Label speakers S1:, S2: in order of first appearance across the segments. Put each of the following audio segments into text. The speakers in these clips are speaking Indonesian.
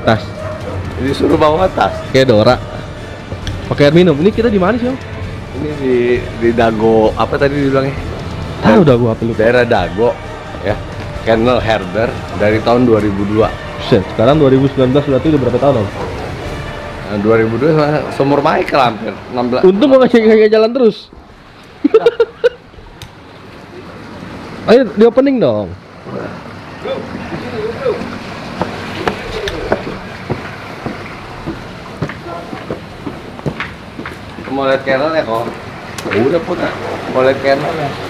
S1: Atas.
S2: Disuruh bawa tas.
S1: Kayak Dora. Pakai air minum. Ini kita di mana sih, Om?
S2: Ini di di Dago apa tadi dibilangnya?
S1: Tahu gua apa lu.
S2: Daerah Dago ya. Kennel Herder dari tahun 2002.
S1: Buset, sekarang 2019 berarti udah berapa tahun, Om?
S2: Nah, 2002 sama seumur Michael hampir 16.
S1: Untung gua nggak nggak jalan terus. Ayo di opening dong.
S2: Mau lihat kennel ya kok? Udah pun mau lihat ya.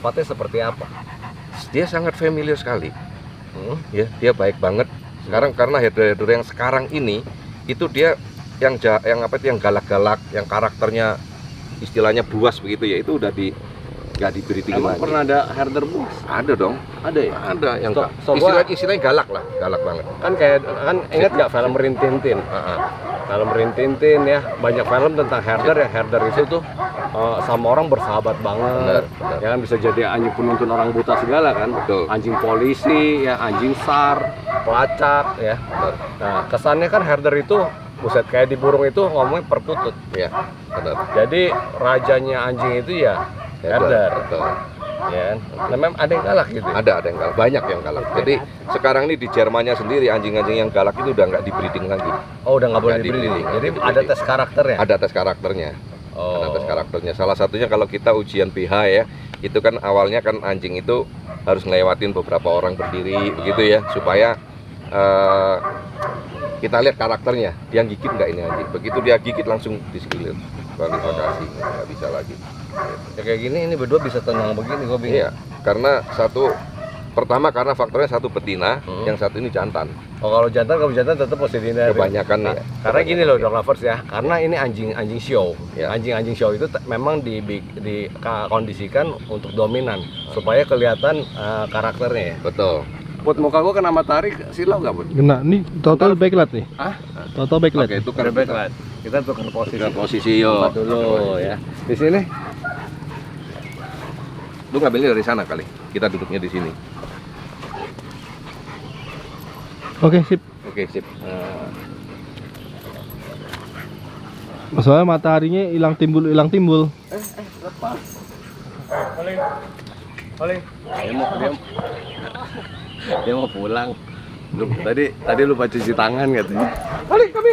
S3: Tempatnya seperti apa. Dia sangat familiar sekali. Hmm, ya dia baik banget. Sekarang karena header-header yang sekarang ini itu dia yang ja- yang apa itu yang galak-galak yang karakternya istilahnya buas begitu ya itu udah di nggak diberi tinggi
S2: Emang
S3: lagi
S2: pernah ada herder bus?
S3: ada dong
S2: Ada ya?
S3: ada yang
S2: So- so
S3: istilah istilahnya galak lah galak banget
S2: Kan kayak kan ingat nggak film Rintintin?
S3: Ah, ah.
S2: Film Rintintin ya, banyak film tentang herder ya. Herder itu tuh eh, sama orang bersahabat banget.
S3: Benar, benar.
S2: Ya kan bisa jadi anjing penuntun orang buta segala kan.
S3: Betul.
S2: Anjing polisi, ya anjing sar, pelacak ya.
S3: benar
S2: Nah, kesannya kan herder itu buset kayak di burung itu ngomongnya perkutut.
S3: ya benar
S2: Jadi rajanya anjing itu ya herder. Ya. kan? Nah, memang ada yang galak gitu.
S3: ada ada yang galak banyak yang galak jadi sekarang ini di Jermannya sendiri anjing-anjing yang galak itu udah nggak di breeding lagi
S2: Oh, udah nggak boleh dibeli, Jadi
S3: nggak
S2: ada tes karakternya.
S3: ada tes karakternya
S2: Oh.
S3: ada tes karakternya salah satunya kalau kita ujian PH ya itu kan awalnya kan anjing itu harus ngelewatin beberapa orang berdiri begitu ya supaya eh, kita lihat karakternya dia gigit nggak ini anjing begitu dia gigit langsung diskualifikasi nggak bisa lagi
S2: Ya kayak gini ini berdua bisa tenang begini gue bingung.
S3: iya karena satu pertama karena faktornya satu betina
S2: Hmm.
S3: yang satu ini jantan
S2: Oh kalau jantan kalau jantan tetap mesti dihindari.
S3: kebanyakan
S2: Nah,
S3: ya
S2: karena gini loh dog lovers ya, karena ini anjing anjing show.
S3: Ya.
S2: Anjing-anjing show itu memang di, di kondisikan untuk dominan supaya kelihatan eh, karakternya ya.
S3: betul
S2: Put muka gua kena matahari silau nggak put?
S1: Kena, ini total backlight nih.
S2: Ah?
S1: Total backlight.
S3: oke itu kan
S2: backlight. Kita tukar posisi.
S3: Kita posisi yo
S2: dulu ya. Di sini.
S3: lu ngambilnya dari sana kali kita duduknya di sini
S1: Oke, sip.
S3: oke sip
S2: Nah,
S1: Soalnya mataharinya hilang timbul, hilang timbul.
S2: dia mau dia, dia mau pulang. Lu, tadi tadi lupa cuci tangan katanya.
S3: kali kami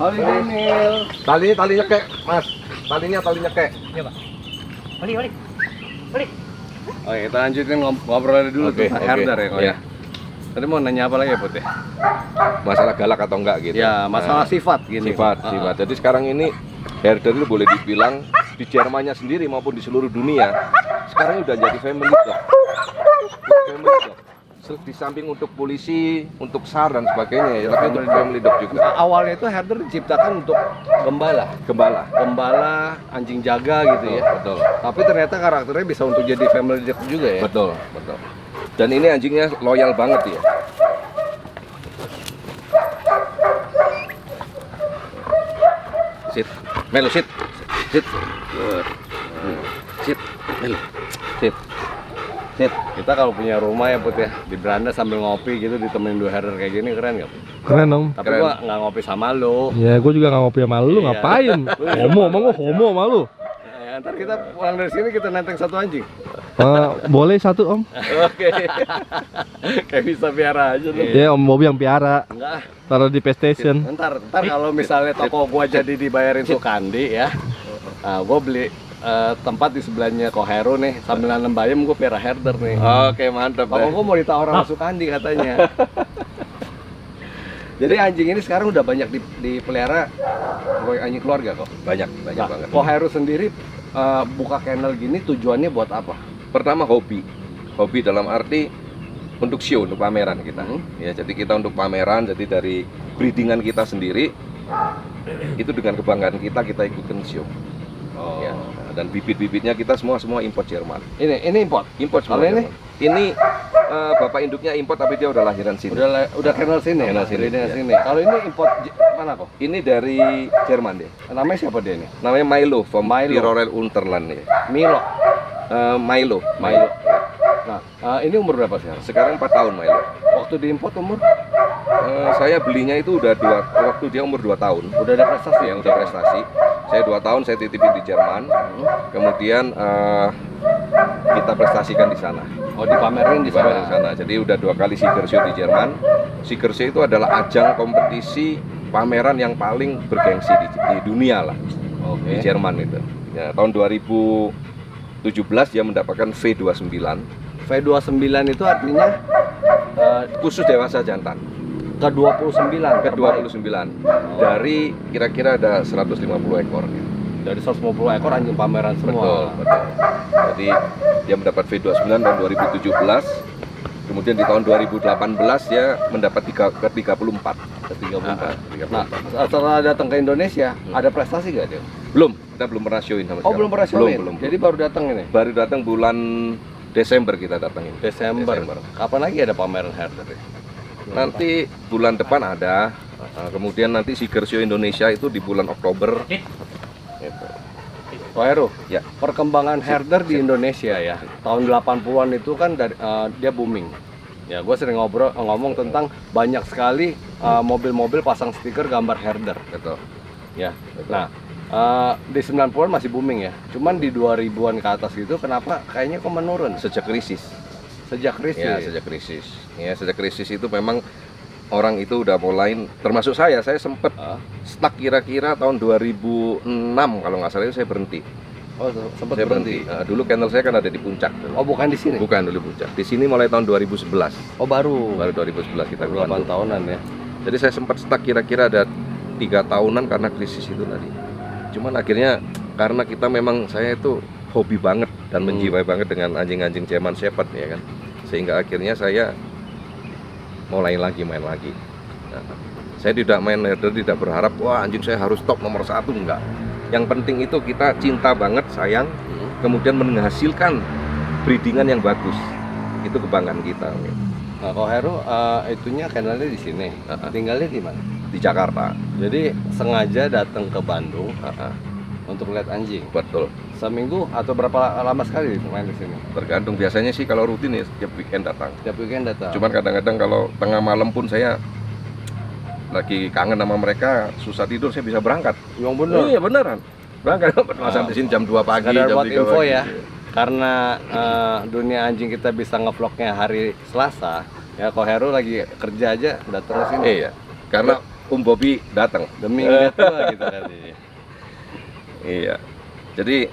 S2: Oli Daniel.
S3: talinya talinya kek mas talinya talinya kek
S2: Oke, kita lanjutin ngob- ngobrol dulu
S3: Oke,
S2: tuh
S3: oke.
S2: herder ya,
S3: Iya.
S2: ya. Tadi mau nanya apa lagi ya, Put ya?
S3: masalah galak atau enggak gitu
S2: Ya, masalah
S3: Nah,
S2: sifat gini.
S3: sifat
S2: Ah,
S3: sifat jadi sekarang ini herder itu boleh dibilang di Jermannya sendiri maupun di seluruh dunia sekarang udah jadi family dog family dog di samping untuk polisi untuk sar dan sebagainya ya tapi untuk family dog juga
S2: ah. Awalnya itu herder diciptakan untuk gembala.
S3: gembala
S2: Gembala, anjing jaga gitu ya.
S3: betul
S2: Tapi ternyata karakternya bisa untuk jadi family dog juga ya.
S3: betul betul dan ini anjingnya loyal banget ya sit melo sit sit sit melo sit sit
S2: Kita kalau punya rumah ya, Put ya, di beranda sambil ngopi gitu ditemenin dua herder kayak gini keren nggak? Put?
S1: Keren om.
S2: Tapi
S3: Keren.
S2: gua nggak ngopi sama lo.
S1: Ya, gue juga nggak ngopi sama lu,
S2: Iya.
S1: ngapain? Homo, emang gue homo sama lu?
S2: Ya, ntar kita pulang dari sini kita nenteng satu anjing.
S1: Eh, boleh satu om?
S2: Oke. kayak bisa biara aja lu.
S1: Ya om Bobby yang piara,
S2: Enggak.
S1: taruh di PlayStation.
S2: Ntar, ntar kalau misalnya toko gua jadi dibayarin Sukandi ya, nah, gua beli eh, tempat di sebelahnya Kohero nih, sambil nanam bayam gua piara herder nih.
S3: oke mantap
S2: Toko gua mau ditawar sama Sukandi katanya. Jadi anjing ini sekarang udah banyak di- dipelihara anjing keluarga kok.
S3: banyak banyak
S2: Nah,
S3: banget
S2: Kohero sendiri eh, buka kennel gini tujuannya buat apa?
S3: pertama hobi hobi dalam arti untuk show untuk pameran kita
S2: Hmm.
S3: ya jadi kita untuk pameran jadi dari breedingan kita sendiri itu dengan kebanggaan kita kita ikutin show
S2: Oh.
S3: ya dan bibit-bibitnya kita semua semua import Jerman
S2: Ini ini import.
S3: import semua
S2: Kalau ini?
S3: Ini eh, bapak induknya import tapi dia udah lahiran sini
S2: Udah udah kennel sini.
S3: Kennel sini, iya.
S2: sini. Kalau ini import mana kok?
S3: ini dari Jerman deh
S2: Namanya siapa dia nih?
S3: namanya Milo from
S2: Milo.
S3: Tirorel Unterland nih
S2: Milo.
S3: Eh, Milo
S2: Milo. Nah, eh, ini umur berapa sekarang?
S3: sekarang 4 tahun Milo
S2: Waktu diimport umur
S3: Eh, saya belinya itu udah dua waktu dia umur 2 tahun
S2: udah ada prestasi
S3: yang udah prestasi. Saya dua tahun saya titipin di Jerman, kemudian eh, kita prestasikan di sana.
S2: Oh, dipamerin di sana.
S3: di sana. Jadi udah dua kali Seeker Show di Jerman. Seeker Show itu adalah ajang kompetisi pameran yang paling bergengsi di, di dunia lah
S2: Oke.
S3: di Jerman itu. Ya, tahun 2017 dia mendapatkan V29
S2: V29 itu artinya eh,
S3: khusus dewasa jantan
S2: ke 29
S3: ke
S2: terbaik.
S3: 29 dari kira-kira ada 150 ekor.
S2: dari 150 ekor anjing pameran
S3: Betul,
S2: semua.
S3: betul. Jadi dia mendapat V29 tahun 2017. Kemudian di tahun 2018 dia mendapat tiga, ke 34.
S2: Ke 34.
S3: 34.
S2: Nah, setelah datang ke Indonesia, ada prestasi gak dia?
S3: belum, kita belum pernah showin sama
S2: Oh,
S3: sekali.
S2: belum pernah
S3: Belum,
S2: showin?
S3: belum.
S2: Jadi baru datang ini?
S3: baru datang bulan Desember kita datangin.
S2: Desember.
S3: Desember.
S2: Kapan lagi ada pameran herder? ya?
S3: Nanti bulan depan ada. Uh, kemudian nanti Seeker Show Indonesia itu di bulan Oktober. Gitu.
S2: Oh Heru,
S3: Ya.
S2: perkembangan herder di Indonesia ya tahun 80-an itu kan dari, eh, dia booming. Ya, gue sering ngobrol ngomong tentang banyak sekali eh, mobil-mobil pasang stiker gambar herder.
S3: Betul.
S2: Ya, nah eh, di 90-an masih booming ya. Cuman di 2000-an ke atas gitu, kenapa kayaknya kok menurun
S3: Sejak krisis.
S2: sejak krisis?
S3: Ya, sejak krisis. Ya, sejak krisis itu memang orang itu udah mulai termasuk saya, saya sempat
S2: Ah,
S3: stuck kira-kira tahun 2006 kalau nggak salah itu saya berhenti.
S2: Oh, sempat
S3: saya
S2: berhenti.
S3: berhenti. Nah, dulu kennel saya kan ada di puncak. dulu.
S2: Oh, bukan di sini.
S3: Bukan dulu puncak. Di sini mulai tahun 2011.
S2: Oh, baru.
S3: Baru 2011 kita ke
S2: 8
S3: Bandung.
S2: tahunan ya.
S3: Jadi saya sempat stuck kira-kira ada tiga tahunan karena krisis itu tadi. Cuman akhirnya karena kita memang saya itu hobi banget dan
S2: Hmm.
S3: menjiwai banget dengan anjing-anjing German Shepherd ya kan, sehingga akhirnya saya mulai lagi main lagi. Nah, saya tidak main herder, tidak berharap wah anjing saya harus top nomor satu enggak. Yang penting itu kita cinta banget sayang, kemudian menghasilkan breedingan yang bagus. Itu kebanggaan kita
S2: Nah, kalau Heru eh, itunya kennelnya di sini.
S3: Heeh.
S2: Tinggalnya di mana?
S3: Di Jakarta.
S2: Jadi sengaja datang ke Bandung
S3: Heeh,
S2: untuk lihat anjing.
S3: betul.
S2: Seminggu atau berapa lama sekali main di sini?
S3: Tergantung biasanya sih kalau rutin ya setiap weekend datang.
S2: Tiap weekend datang.
S3: Cuman kadang-kadang kalau tengah malam pun saya lagi kangen sama mereka, susah tidur saya bisa berangkat.
S2: yang bener.
S3: Iya beneran. Berangkat masa di sini jam 2 pagi, jam
S2: buat
S3: 3
S2: info
S3: pagi.
S2: ya. Karena eh, dunia anjing kita bisa ngevlognya hari Selasa. Ya, kalau Heru lagi kerja aja datang ke sini.
S3: Iya. Karena Om Bobby datang.
S2: Demi ngeliat gua gitu.
S3: Iya. Jadi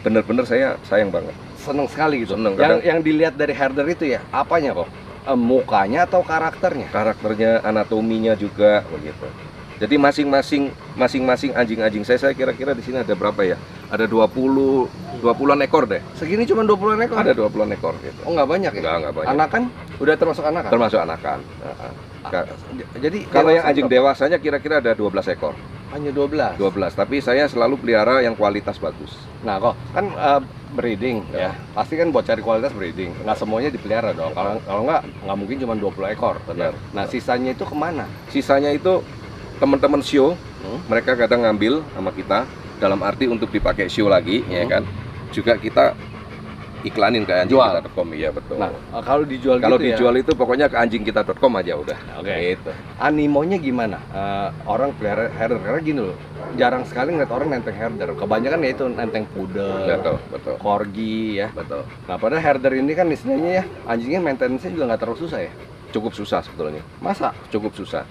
S3: bener-bener saya sayang banget.
S2: Seneng sekali gitu.
S3: Seneng,
S2: yang
S3: kadang-
S2: yang dilihat dari herder itu ya, apanya kok? Eh, mukanya atau karakternya?
S3: Karakternya, anatominya juga begitu. Jadi masing-masing masing-masing anjing-anjing saya saya kira-kira di sini ada berapa ya? Ada 20 20-an ekor deh.
S2: Segini cuma 20 ekor.
S3: Ada 20-an ekor gitu.
S2: Oh, nggak banyak ya?
S3: Enggak, enggak banyak.
S2: Anakan udah termasuk anakan.
S3: Termasuk anakan. Heeh.
S2: Jadi
S3: Kalau yang anjing dewasanya kira-kira ada 12 ekor.
S2: hanya 12.
S3: 12, tapi saya selalu pelihara yang kualitas bagus.
S2: Nah, kok kan eh, breeding ya. Pasti kan buat cari kualitas breeding. Nggak semuanya dipelihara dong. Kalau kalau nggak nggak mungkin cuma 20 ekor.
S3: Benar.
S2: Nah, sisanya itu ke mana?
S3: Sisanya itu teman-teman show,
S2: Hmm?
S3: mereka kadang ngambil sama kita dalam arti untuk dipakai show lagi, ya
S2: Hmm.
S3: kan. Juga kita iklanin ke anjingkita.com, iya betul.
S2: Nah, kalau dijual
S3: kalau
S2: gitu ya,
S3: dijual itu pokoknya ke anjingkita.com aja udah.
S2: Oke.
S3: Gitu.
S2: animonya gimana? Eh, orang pelihara herder karena gini loh. Jarang sekali ngeliat orang nenteng herder. Kebanyakan ya itu nenteng poodle,
S3: Betul, betul.
S2: corgi ya.
S3: Betul.
S2: Nah, padahal herder ini kan istilahnya ya anjingnya maintenance-nya juga nggak terlalu susah ya.
S3: Cukup susah sebetulnya.
S2: Masa?
S3: Cukup susah.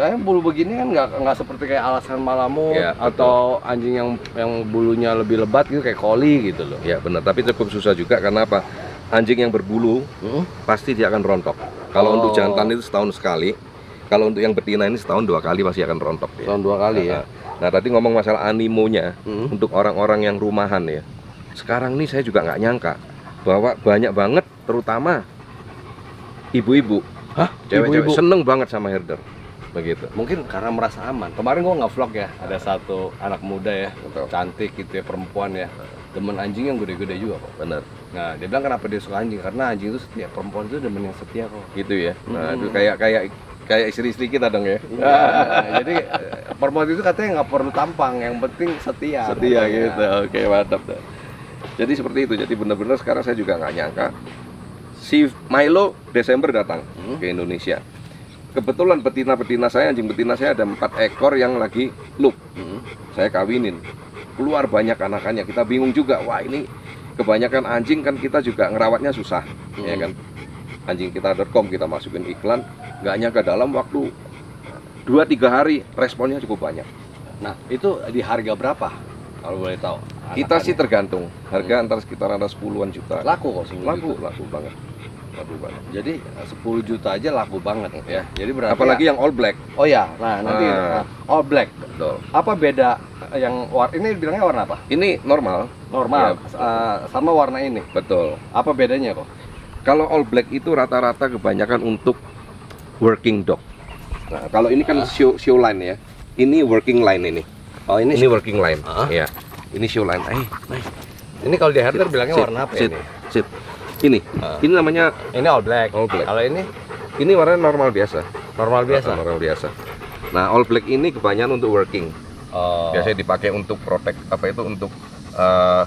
S2: Kayak bulu begini kan nggak nggak seperti kayak alasan malamut
S3: Iya, betul.
S2: atau anjing yang yang bulunya lebih lebat gitu kayak collie gitu loh.
S3: Ya benar, tapi cukup susah juga karena apa? Anjing yang berbulu
S2: Hmm?
S3: pasti dia akan rontok. Kalau
S2: Oh.
S3: untuk jantan itu setahun sekali, kalau untuk yang betina ini setahun dua kali pasti akan rontok dia.
S2: Tahun dua kali ya.
S3: Nah, Nah tadi ngomong masalah animonya
S2: Hmm.
S3: untuk orang-orang yang rumahan ya. Sekarang nih saya juga nggak nyangka bahwa banyak banget terutama ibu-ibu,
S2: Hah?
S3: cewek-cewek
S2: Ibu-ibu?
S3: seneng banget sama herder. Begitu.
S2: Mungkin karena merasa aman. Kemarin gua nggak vlog ya. Ada satu anak muda ya,
S3: Betul.
S2: cantik gitu ya perempuan ya. Demen anjing yang gede-gede juga kok.
S3: Benar.
S2: Nah, dia bilang kenapa dia suka anjing? Karena anjing itu setia. Perempuan itu demen yang setia kok.
S3: Gitu ya. Nah,
S2: Hmm.
S3: itu kayak kayak kayak istri-istri kita dong ya.
S2: Nah, jadi eh, perempuan itu katanya nggak perlu tampang, yang penting setia.
S3: setia
S2: katanya.
S3: gitu oke mantap dah. jadi seperti itu jadi benar-benar sekarang saya juga nggak nyangka si Milo Desember datang
S2: Hmm.
S3: ke Indonesia kebetulan betina-betina saya anjing betina saya ada empat ekor yang lagi loop
S2: Hmm.
S3: saya kawinin keluar banyak anakannya kita bingung juga wah ini kebanyakan anjing kan kita juga ngerawatnya susah
S2: Hmm.
S3: ya kan anjingkita.com kita masukin iklan nggak nyangka dalam waktu dua tiga hari responnya cukup banyak
S2: Nah, itu di harga berapa? Kalau boleh tahu.
S3: kita sih tergantung harga antara sekitar ada 10-an juta
S2: laku kok 10
S3: laku
S2: juta.
S3: laku banget laku banget
S2: Jadi eh, 10 juta aja laku banget ya. Jadi berarti
S3: apalagi yang all black
S2: Oh ya, nah nanti
S3: Ah.
S2: nah, all black.
S3: betul
S2: Apa beda yang war ini bilangnya warna apa?
S3: ini normal
S2: Normal.
S3: Iya.
S2: eh, sama warna ini.
S3: betul
S2: Apa bedanya kok?
S3: kalau all black itu rata-rata kebanyakan untuk working dog nah kalau ini kan show show line ya ini working line ini
S2: Oh ini
S3: ini working line
S2: Ah.
S3: ya ini show line eh
S2: ini kalau di herder bilangnya
S3: Sit,
S2: warna apa
S3: sit,
S2: ini?
S3: sit. Ini
S2: Ah.
S3: ini namanya
S2: Ini all black.
S3: All black.
S2: Kalau ini
S3: ini warna normal biasa
S2: normal biasa.
S3: normal biasa nah all black ini kebanyakan untuk working
S2: Oh.
S3: biasanya dipakai untuk protect apa itu untuk eh,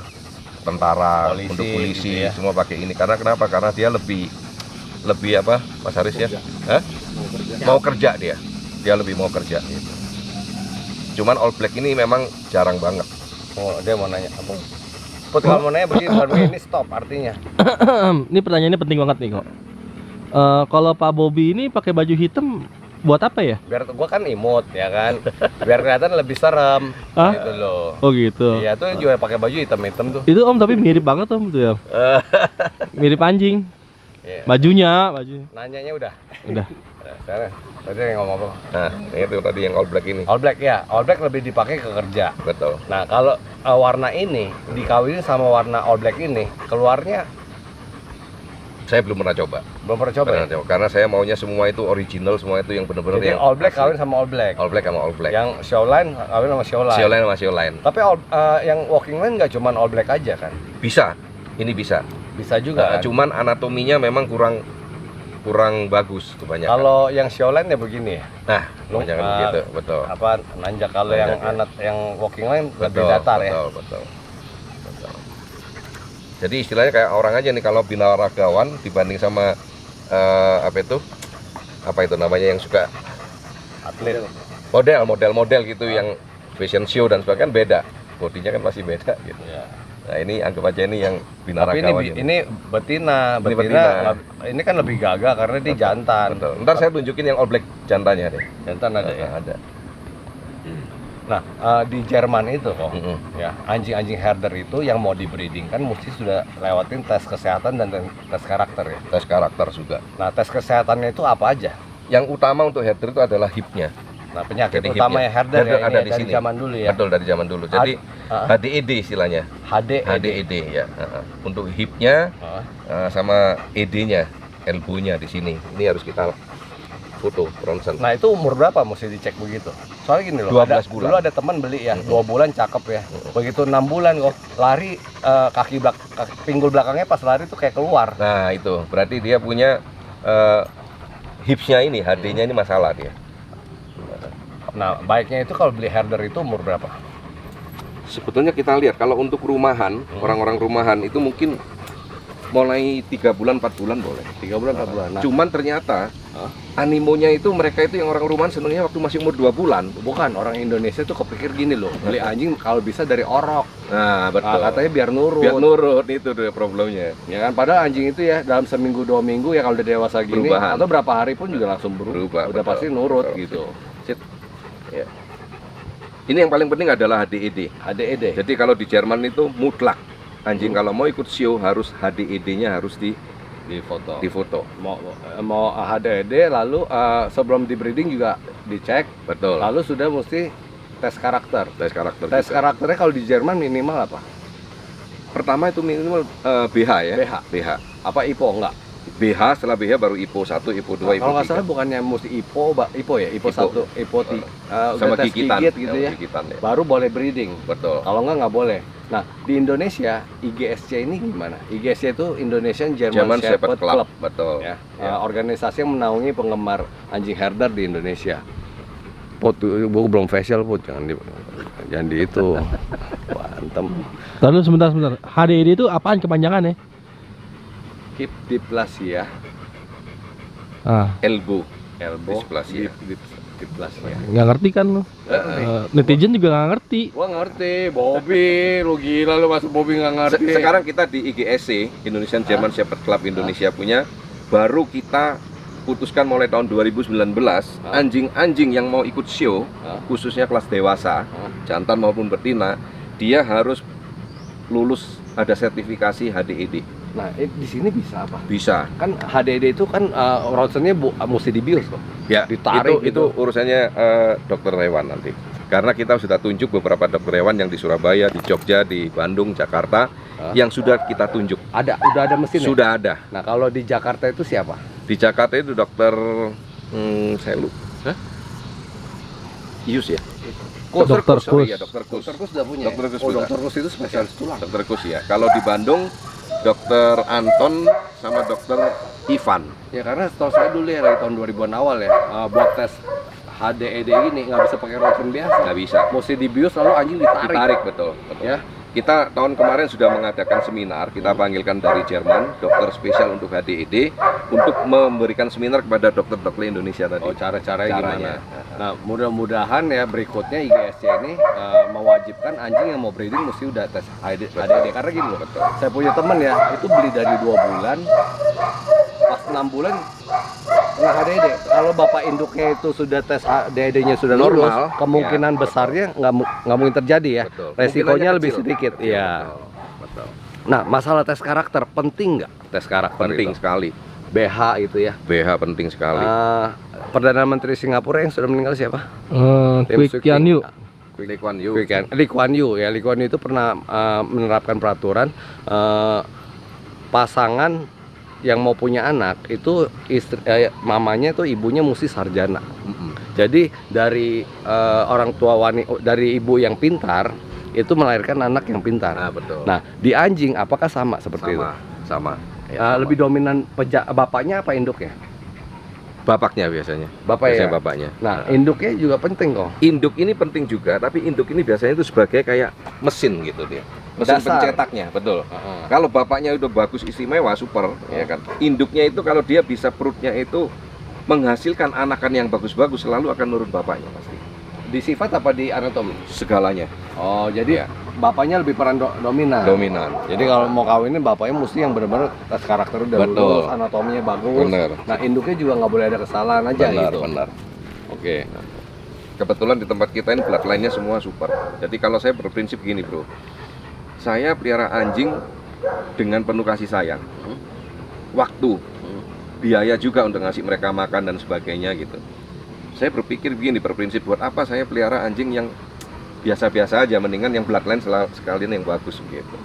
S3: tentara
S2: Polisi,
S3: untuk polisi
S2: gitu ya.
S3: semua pakai ini karena kenapa karena dia lebih lebih apa Mas Haris ya Hah? mau kerja dia dia lebih mau kerja gitu cuman all black ini memang jarang banget
S2: Oh, dia mau nanya apa? Put kalau mau nanya begini, kalau begini stop artinya.
S1: ini pertanyaannya penting banget nih kok. Eh, kalau Pak Bobby ini pakai baju hitam buat apa ya?
S2: Biar gua kan imut ya kan. Biar kelihatan lebih serem
S1: Hah?
S2: gitu loh.
S1: Oh gitu.
S2: Iya tuh juga pakai baju hitam-hitam tuh.
S1: Itu om tapi mirip banget om tuh ya. mirip anjing.
S2: Iya.
S1: Bajunya, bajunya.
S2: Nanyanya udah.
S1: Udah.
S2: Nah, Sekarang tadi yang ngomong apa?
S3: Nah, itu tadi yang all black ini.
S2: All black ya. All black lebih dipakai ke kerja.
S3: Betul.
S2: Nah, kalau uh, warna ini dikawinin sama warna all black ini, keluarnya
S3: Saya belum pernah coba.
S2: belum pernah coba ya.
S3: Pernah coba. Karena saya maunya semua itu original, semua itu yang benar-benar yang
S2: all black
S3: asli.
S2: kawin sama all black.
S3: all black sama all black.
S2: Yang show line kawin sama show line.
S3: Show line sama show line.
S2: Tapi all, uh, yang walking line nggak cuma all black aja kan?
S3: Bisa. Ini bisa.
S2: Bisa juga.
S3: Nah,
S2: kan?
S3: cuman anatominya memang kurang kurang bagus kebanyakan.
S2: Kalau yang show line ya begini ya.
S3: nah, kebanyakan
S2: uh,
S3: begitu, betul.
S2: Apa nanjak kalau yang
S3: ya.
S2: anak yang walking line lebih
S3: Betul,
S2: datar ya.
S3: betul, betul, betul. Jadi istilahnya kayak orang aja nih kalau binaragawan dibanding sama eh, apa itu? Apa itu namanya yang suka
S2: Atlet.
S3: model, model-model gitu yang fashion show dan sebagainya kan beda. Bodinya kan masih beda gitu.
S2: Ya.
S3: Nah, ini anggap aja ini yang
S2: Tapi ini ini betina,
S3: Ini
S2: betina.
S3: betina.
S2: leb- Ini kan lebih gagah karena dia jantan.
S3: Betul. Ntar saya tunjukin yang all black jantannya deh.
S2: Jantan ada ya.
S3: Nah, ada.
S2: Nah, eh, di Jerman itu kok,
S3: Mm-mm.
S2: ya anjing-anjing herder itu yang mau di breeding kan mesti sudah lewatin tes kesehatan dan tes karakter ya.
S3: Tes karakter juga.
S2: Nah, tes kesehatannya itu apa aja?
S3: Yang utama untuk herder itu adalah hipnya.
S2: Nah, penyakit
S3: Jadi
S2: utama
S3: hipnya.
S2: yang herder,
S3: Herder
S2: ya,
S3: ada
S2: ya,
S3: di
S2: dari
S3: sini.
S2: zaman dulu ya.
S3: Betul dari zaman dulu. Jadi
S2: Ah,
S3: HDED istilahnya.
S2: HD,
S3: HDED ya. Heeh. Untuk hipnya
S2: Ah,
S3: eh, sama ED-nya, elbow-nya di sini. Ini harus kita foto ronsen.
S2: Nah, itu umur berapa mesti dicek begitu? Soalnya gini loh,
S3: 12
S2: ada,
S3: bulan.
S2: dulu ada teman beli ya,
S3: Mm-mm.
S2: dua bulan cakep ya. Begitu enam bulan kok lari eh, kaki belak kaki, pinggul belakangnya pas lari tuh kayak keluar.
S3: Nah, itu berarti dia punya eh, hipsnya ini, HD-nya ini masalah dia.
S2: Nah, baiknya itu kalau beli herder itu umur berapa?
S3: Sebetulnya kita lihat kalau untuk rumahan,
S2: Hmm.
S3: orang-orang rumahan itu mungkin mulai tiga bulan, 4 bulan boleh.
S2: Tiga bulan, empat bulan. Nah,
S3: Cuman ternyata
S2: Hah?
S3: animonya itu mereka itu yang orang rumahan senengnya waktu masih umur 2 bulan.
S2: bukan orang Indonesia tuh kepikir gini loh, beli anjing kalau bisa dari orok.
S3: Nah, betul.
S2: Ah, katanya biar nurut.
S3: biar nurut itu deh problemnya.
S2: Ya kan, padahal anjing itu ya dalam seminggu dua minggu ya kalau udah dewasa gini
S3: Perubahan.
S2: atau berapa hari pun juga langsung berubah.
S3: Berubah,
S2: udah
S3: betul,
S2: pasti nurut
S3: betul.
S2: gitu.
S3: Ini yang paling penting adalah HDED.
S2: HDED.
S3: Jadi kalau di Jerman itu mutlak anjing kalau mau ikut show harus HDED-nya harus di
S2: di foto.
S3: di foto.
S2: Mau mau HDED lalu eh, sebelum di breeding juga dicek,
S3: Betul.
S2: lalu sudah mesti tes karakter.
S3: tes karakter.
S2: Tes
S3: juga.
S2: karakternya kalau di Jerman minimal apa?
S3: Pertama itu minimal eh, BH ya.
S2: BH.
S3: BH.
S2: Apa IPO enggak?
S3: BH setelah BH baru IPO 1, IPO 2,
S2: Nah,
S3: IPO
S2: kalau nggak
S3: 3.
S2: salah bukannya mesti IPO, Ba- IPO ya, IPO
S3: IPO.
S2: satu, IPO tiga, eh, udah
S3: sama
S2: tes
S3: gigitan
S2: gigit gitu ya,
S3: Gigitan ya.
S2: baru boleh breeding.
S3: Betul.
S2: Kalau nggak nggak boleh. Nah di Indonesia IGSC ini gimana? IGSC itu Indonesian German,
S3: German
S2: Shepherd,
S3: Shepherd
S2: Club,
S3: Club. Betul.
S2: ya,
S3: Ya.
S2: Eh, organisasi yang menaungi penggemar anjing herder di Indonesia. Pot, gua belum facial put, jangan di, jangan di itu. Bantem.
S1: Lalu sebentar sebentar. HDD itu apaan kepanjangannya?
S2: Hip dysplasia,
S1: Ah,
S2: elbow,
S3: Elbow. Dysplasia.
S2: dip, dip, dysplasia.
S1: nggak ngerti kan lu? Eh, netizen juga nggak ngerti.
S2: Gua ngerti, Bobby, lu gila lu masuk Bobby nggak
S3: Se-
S2: ngerti.
S3: sekarang kita di IGSC, Indonesian German Shepherd Club Indonesia punya baru kita putuskan mulai tahun 2019
S2: Hah?
S3: anjing-anjing yang mau ikut show
S2: Hah?
S3: khususnya kelas dewasa jantan maupun betina dia harus lulus ada sertifikasi HDED
S2: Nah, eh, di sini bisa apa?
S3: bisa
S2: Kan HDD itu kan uh, ronsennya bu, mesti dibius kok.
S3: ya
S2: Ditarik
S3: itu
S2: gitu.
S3: itu urusannya eh, dokter hewan nanti karena kita sudah tunjuk beberapa dokter hewan yang di Surabaya di Jogja di Bandung Jakarta
S2: Hah?
S3: yang sudah kita tunjuk
S2: Ada, udah ada mesin ya?
S3: sudah ada
S2: Nah, kalau di Jakarta itu siapa?
S3: Di Jakarta itu dokter hmm, saya lupa. Hah? Ius ya?
S1: Kus, Dokter
S3: sorry
S1: Kus.
S3: ya, dokter Kus.
S2: Dokter Kus udah punya.
S3: Dokter Kus
S2: oh, dokter Kus itu spesialis tulang.
S3: Dokter Kus ya. Kalau di Bandung dokter Anton sama dokter Ivan.
S2: Ya karena setahu saya dulu ya dari tahun 2000-an awal ya, uh, buat tes HDED ini nggak bisa pakai ronsen biasa.
S3: Nggak bisa.
S2: Mesti dibius lalu anjing ditarik.
S3: Ditarik betul, betul.
S2: Ya.
S3: Kita tahun kemarin sudah mengadakan seminar, kita panggilkan dari Jerman, dokter spesial untuk HDED untuk memberikan seminar kepada dokter-dokter Indonesia tadi.
S2: Oh,
S3: Caranya.
S2: gimana? Nah, mudah-mudahan ya berikutnya IGSC ini uh, mewajibkan anjing yang mau breeding mesti udah tes HDED. HDED. Karena gini loh,
S3: Betul.
S2: saya punya temen ya, itu beli dari dua bulan, pas enam bulan Nah, HDD, kalau bapak induknya itu sudah tes HDD-nya sudah lulus,
S3: Normal,
S2: kemungkinan
S3: ya,
S2: besarnya nggak nggak mungkin terjadi ya.
S3: Betul.
S2: Resikonya lebih
S3: kecil.
S2: sedikit.
S3: Kecil,
S2: Iya.
S3: betul, betul.
S2: Nah, masalah tes karakter penting nggak? Tes karakter
S3: penting
S2: itu?
S3: sekali
S2: BH itu ya.
S3: BH penting sekali
S2: Ah, Perdana Menteri Singapura yang sudah meninggal siapa?
S1: Eh,
S2: Tim
S1: Quick Yu.
S3: Lee Kuan Yew.
S2: Lee Kuan- Lee Kuan Yew ya. Lee Kuan Yew itu pernah eh, menerapkan peraturan eh, pasangan yang mau punya anak itu istri eh, mamanya itu ibunya mesti sarjana.
S3: Mm-mm.
S2: Jadi dari eh, orang tua wanita dari ibu yang pintar itu melahirkan anak yang pintar.
S3: Nah, betul.
S2: Nah, di anjing apakah sama seperti itu?
S3: sama, sama.
S2: Eh,
S3: Ya, sama.
S2: lebih dominan peja- bapaknya apa induknya?
S3: Bapaknya biasanya.
S2: Bapak
S3: biasanya
S2: ya.
S3: bapaknya.
S2: Nah, induknya juga penting kok.
S3: Induk ini penting juga, tapi induk ini biasanya itu sebagai kayak mesin gitu dia. Mesin
S2: Dasar.
S3: pencetaknya, betul. Kalau bapaknya udah bagus istimewa, super, ya kan. Induknya itu kalau dia bisa perutnya itu menghasilkan anakan yang bagus-bagus selalu akan nurun bapaknya pasti.
S2: Di sifat apa di anatomi?
S3: Segalanya
S2: Oh, jadi bapaknya lebih peran do- dominan.
S3: dominan.
S2: Jadi kalau mau kawinin bapaknya mesti yang benar-benar tes karakter udah
S3: Betul.
S2: lulus, anatominya bagus.
S3: Benar.
S2: Nah, induknya juga nggak boleh ada kesalahan aja
S3: Benar,
S2: gitu.
S3: benar.
S2: Oke.
S3: Kebetulan di tempat kita ini bloodline-nya semua super. Jadi kalau saya berprinsip gini, Bro. Saya pelihara anjing dengan penuh kasih sayang. Waktu, biaya juga untuk ngasih mereka makan dan sebagainya gitu. Saya berpikir begini, berprinsip buat apa saya pelihara anjing yang biasa-biasa aja, mendingan yang bloodline sekalian yang bagus gitu.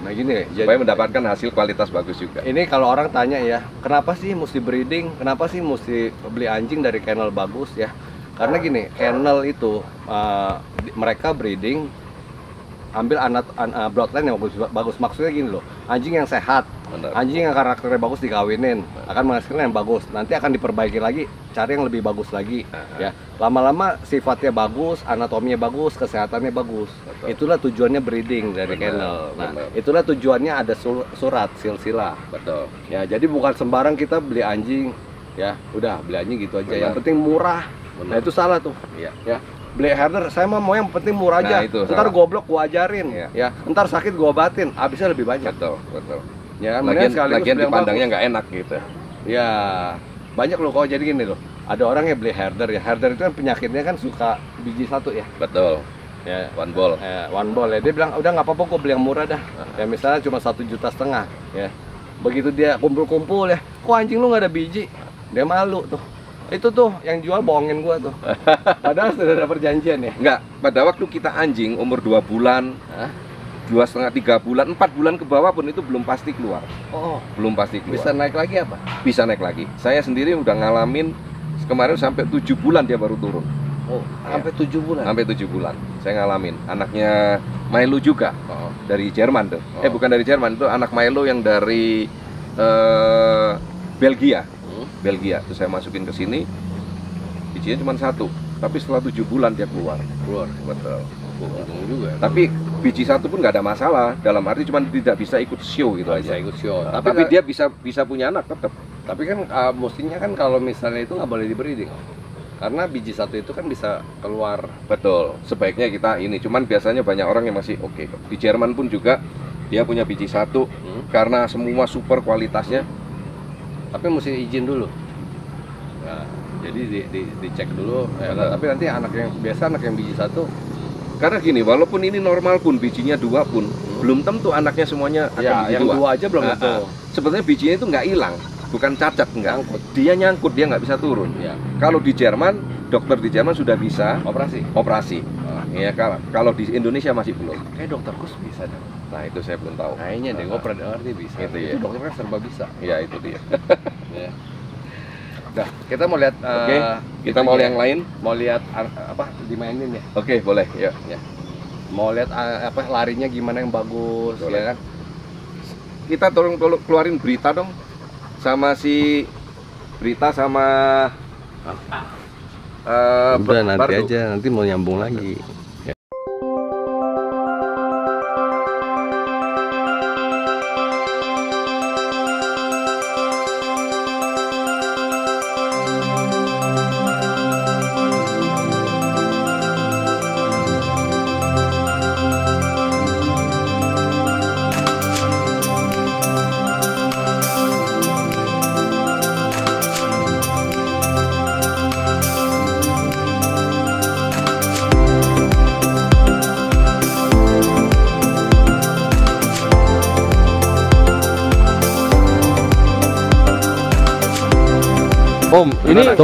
S2: Nah, gini jadi
S3: Supaya mendapatkan hasil kualitas bagus juga.
S2: ini kalau orang tanya ya, kenapa sih mesti breeding? Kenapa sih mesti beli anjing dari kennel bagus ya? Karena gini, kennel itu uh, mereka breeding ambil anak an, uh, bloodline yang bagus bagus maksudnya gini loh anjing yang sehat
S3: Benar.
S2: anjing yang karakternya bagus dikawinin akan menghasilkan yang bagus nanti akan diperbaiki lagi cari yang lebih bagus lagi ya lama-lama sifatnya bagus anatominya bagus kesehatannya bagus
S3: Betul.
S2: itulah tujuannya breeding dari
S3: Benar,
S2: kennel nah
S3: benar.
S2: itulah tujuannya ada sur- surat silsilah
S3: Betul.
S2: ya jadi bukan sembarang kita beli anjing ya udah beli anjing gitu aja yang
S3: Benar.
S2: penting murah nah
S3: Benar.
S2: itu salah tuh
S3: Iya.
S2: ya beli herder saya mah mau yang penting murah aja.
S3: Nah, itu
S2: ntar
S3: salah.
S2: goblok gua ajarin.
S3: Iya.
S2: ya ntar sakit gua obatin. Habisnya lebih banyak.
S3: Betul, betul.
S2: ya kan
S3: Lagian, lagian
S2: yang
S3: dipandangnya nggak enak gitu.
S2: ya banyak loh kalau jadi gini loh. Ada orang yang beli herder ya. Herder itu kan penyakitnya kan suka biji satu ya.
S3: Betul.
S2: ya
S3: One ball.
S2: eh, one ball ya. Dia bilang udah nggak apa-apa gua beli yang murah dah. Ya misalnya cuma satu juta setengah. Ya. Begitu dia kumpul-kumpul ya. Kok anjing lu nggak ada biji? Dia malu tuh itu tuh yang jual bohongin gua tuh padahal sudah ada perjanjian ya
S3: Enggak, pada waktu kita anjing umur 2 bulan,
S2: Hah?
S3: dua setengah tiga bulan, empat bulan ke bawah pun itu belum pasti keluar,
S2: oh
S3: belum pasti keluar.
S2: bisa naik lagi apa
S3: bisa naik lagi. Saya sendiri udah ngalamin kemarin sampai tujuh bulan dia baru turun,
S2: oh
S3: Ya.
S2: sampai tujuh bulan
S3: sampai tujuh bulan. Saya ngalamin. Anaknya Milo juga
S2: oh.
S3: dari Jerman tuh. Eh
S2: Oh.
S3: bukan dari Jerman itu anak Milo yang dari eh, Belgia.
S2: Hmm.
S3: Belgia. Terus saya masukin ke sini, bijinya cuma satu. Tapi setelah tujuh bulan dia keluar.
S2: keluar
S3: Betul.
S2: untung juga
S3: Tapi biji satu pun nggak ada masalah. Dalam arti cuma tidak bisa ikut show gitu
S2: bisa
S3: aja.
S2: ikut show
S3: Tapi,
S2: tapi,
S3: dia bisa bisa punya anak tetap.
S2: tapi kan uh, mestinya kan kalau misalnya itu nggak boleh di breeding karena biji satu itu kan bisa keluar
S3: Betul. Sebaiknya kita ini. Cuman biasanya banyak orang yang masih oke. Di Jerman pun juga dia punya biji satu
S2: Hmm.
S3: karena semua super kualitasnya.
S2: Tapi mesti izin dulu nah, jadi di, di, dicek dulu ya,
S3: Benar.
S2: tapi nanti anak yang biasa anak yang biji satu
S3: Karena gini, walaupun ini normal pun bijinya dua pun belum tentu anaknya semuanya akan
S2: ya yang
S3: dua.
S2: dua aja belum
S3: Ah,
S2: tentu
S3: ah. Sebetulnya bijinya itu nggak hilang, bukan cacat enggak.
S2: Nyangkut.
S3: Dia nyangkut, dia nggak bisa turun.
S2: ya
S3: Kalau di Jerman, dokter di Jerman sudah bisa
S2: operasi
S3: operasi.
S2: Ah,
S3: Ya kalau kalau di Indonesia masih belum.
S2: kayak dokter kus bisa deh
S3: Nah itu saya belum tahu.
S2: kayaknya deh gue pernah dengar dia bisa
S3: Gitu
S2: itu
S3: ya.
S2: dokter kan serba bisa
S3: Ya itu dia.
S2: ya. Udah, kita mau lihat uh,
S3: Oke, Kita mau yang lain?
S2: mau lihat uh, apa dimainin ya
S3: Oke, boleh. Ya.
S2: mau lihat uh, apa larinya gimana yang bagus
S3: Boleh.
S2: ya kan
S3: Kita tolong tolong keluarin berita dong sama si berita sama eh,
S2: udah nanti
S3: Bardo.
S2: aja nanti mau nyambung lagi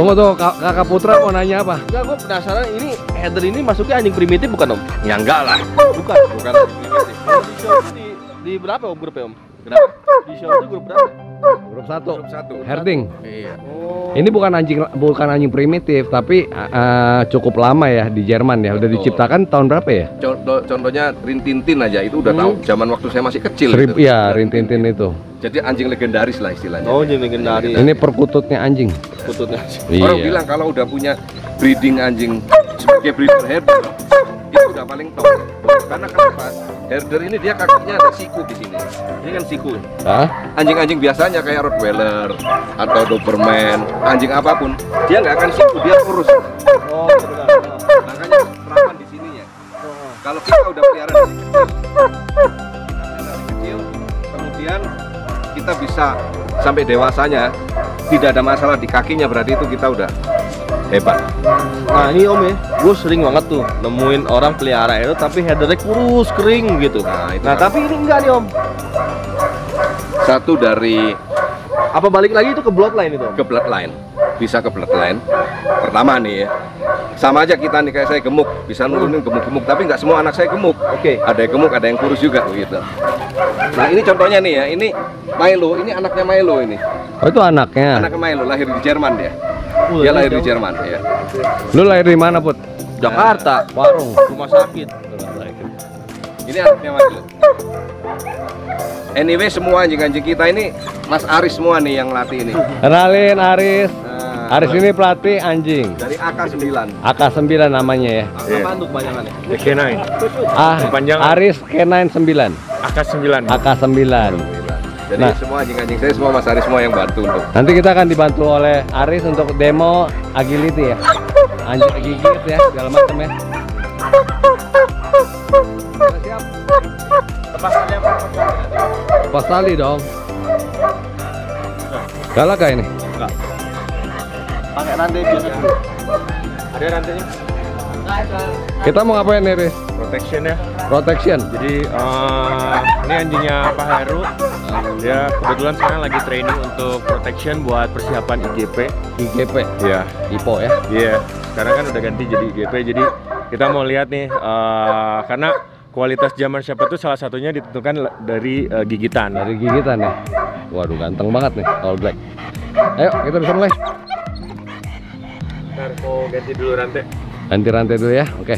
S2: tunggu tuh Kak- kakak Putra mau nanya apa?
S4: Enggak, gue penasaran ini header ini masuknya anjing primitif bukan om?
S3: Ya enggak lah.
S4: Bukan.
S3: Bukan primitif.
S4: Di show itu di, di berapa om grupnya om?
S3: Kenapa?
S4: Di show itu grup berapa?
S2: Grup satu.
S3: Grup satu.
S2: Herding.
S3: Iya.
S4: Oh.
S2: Ini bukan anjing bukan anjing primitif, tapi uh, cukup lama ya di Jerman ya. Udah
S3: Betul.
S2: diciptakan tahun berapa ya?
S3: Contoh, contohnya Rintintin aja itu udah
S4: Hmm.
S3: tahu zaman waktu saya masih kecil.
S2: Seribu
S3: gitu.
S2: ya, rintintin itu.
S3: Jadi anjing legendaris lah istilahnya.
S4: Oh, anjing legendaris.
S2: Ini perkututnya anjing.
S4: Kututnya.
S3: Orang
S2: Iya.
S3: bilang kalau udah punya breeding anjing sebagai breeder herder itu udah paling top. Karena kenapa? Herder ini dia kakinya ada siku di sini. Ini kan siku. Anjing-anjing biasanya kayak Rottweiler atau Doberman, anjing apa pun, dia nggak akan siku, dia kurus.
S4: Oh, benar.
S3: Makanya terapan di sininya. Kalau kita udah pelihara dari kecil, dari kecil, kemudian kita bisa sampai dewasanya tidak ada masalah di kakinya berarti itu kita udah hebat.
S4: Nah ini om ya, gue sering banget tuh nemuin orang pelihara itu tapi headernya kurus kering gitu.
S3: Nah, itu
S4: Nah
S3: kan.
S4: tapi ini enggak nih om.
S3: Satu dari
S4: Apa balik lagi itu ke bloodline itu om?
S3: ke bloodline, bisa ke bloodline. Pertama nih ya, sama aja kita nih kayak saya gemuk, bisa nurunin gemuk-gemuk, tapi nggak semua anak saya gemuk.
S4: Oke.
S3: Ada yang gemuk, ada yang kurus juga begitu. Nah ini contohnya nih ya, ini Milo, ini anaknya Milo ini.
S2: Oh itu anaknya.
S3: Anaknya Milo lahir di Jerman dia.
S4: Uh,
S3: Dia lahir di. Jerman ya.
S2: Lu lahir di mana, Put?
S4: Jakarta,
S2: Warung.
S4: rumah sakit.
S3: Ini anaknya Milo. Anyway semua anjing-anjing kita ini Mas Aris semua nih yang latih ini.
S2: Kenalin Aris.
S3: Nah,
S2: Aris ini pelatih anjing.
S3: dari AK9.
S2: AK9 namanya ya.
S4: Apa tuh kepanjangannya?
S5: K9
S2: Ah,
S5: Kepanjangan.
S2: Aris K9 9.
S5: AK9
S2: AK9.
S3: Jadi
S2: Nah.
S3: semua anjing-anjing saya semua Mas Aris semua yang bantu untuk
S2: Nanti kita akan dibantu oleh Aris untuk demo agility ya. Anjing gigit ya, segala macam ya. Siap. Lepas tali dong. Galak gak ini?
S4: Pakai rantai biasa dulu.
S5: Ada rantainya
S2: Kita mau ngapain nih, Riz?
S5: Protection ya
S2: Protection.
S5: Jadi eh, ini anjingnya Pak Heru Dia kebetulan sekarang lagi training untuk protection buat persiapan IGP
S2: IGP,
S5: Iya
S2: IPO ya.
S5: Iya Sekarang kan udah ganti jadi IGP Jadi kita mau lihat nih eh, Karena kualitas German Shepherd itu salah satunya ditentukan dari eh, gigitan
S2: Dari gigitan ya. Waduh, ganteng banget nih all black. Ayo, kita bisa mulai.
S5: Ntar mau ganti dulu rantai
S2: Ganti rantai dulu ya. Oke.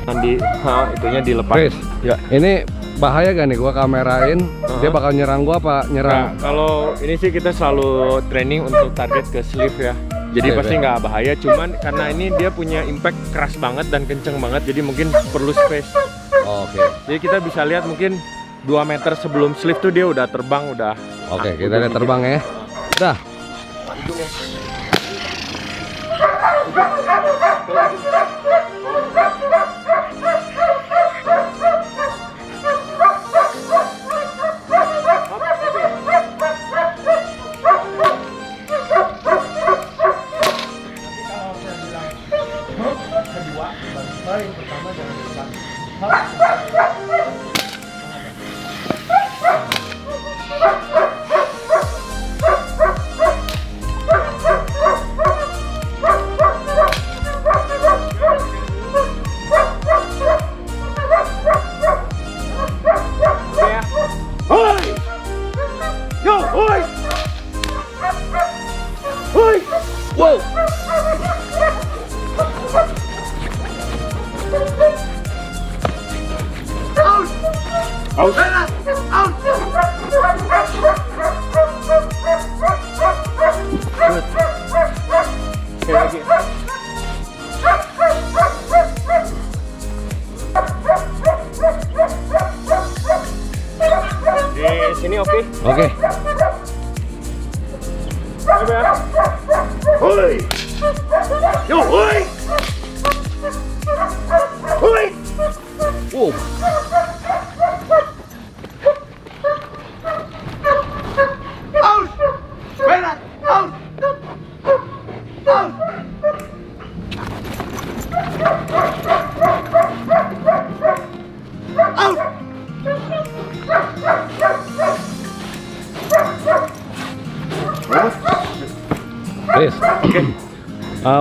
S5: Nanti ha, itunya dilepas
S2: Riz,
S5: Ya
S2: ini bahaya gak nih gua kamerain? Dia
S5: Uh-huh.
S2: bakal nyerang gua apa
S5: Nah,
S2: nyerang?
S5: kalau ini sih kita selalu training untuk target ke sleeve ya. Jadi
S2: Sleeve
S5: pasti
S2: ya.
S5: nggak bahaya, cuman karena ini dia punya impact keras banget dan kenceng banget, jadi mungkin perlu space.
S2: Oh, Oke.
S5: Jadi kita bisa lihat mungkin 2 meter sebelum sleeve tuh dia udah terbang, udah.
S2: Oke,
S5: ah,
S2: kita
S5: udah
S2: lihat terbang ya. Dah.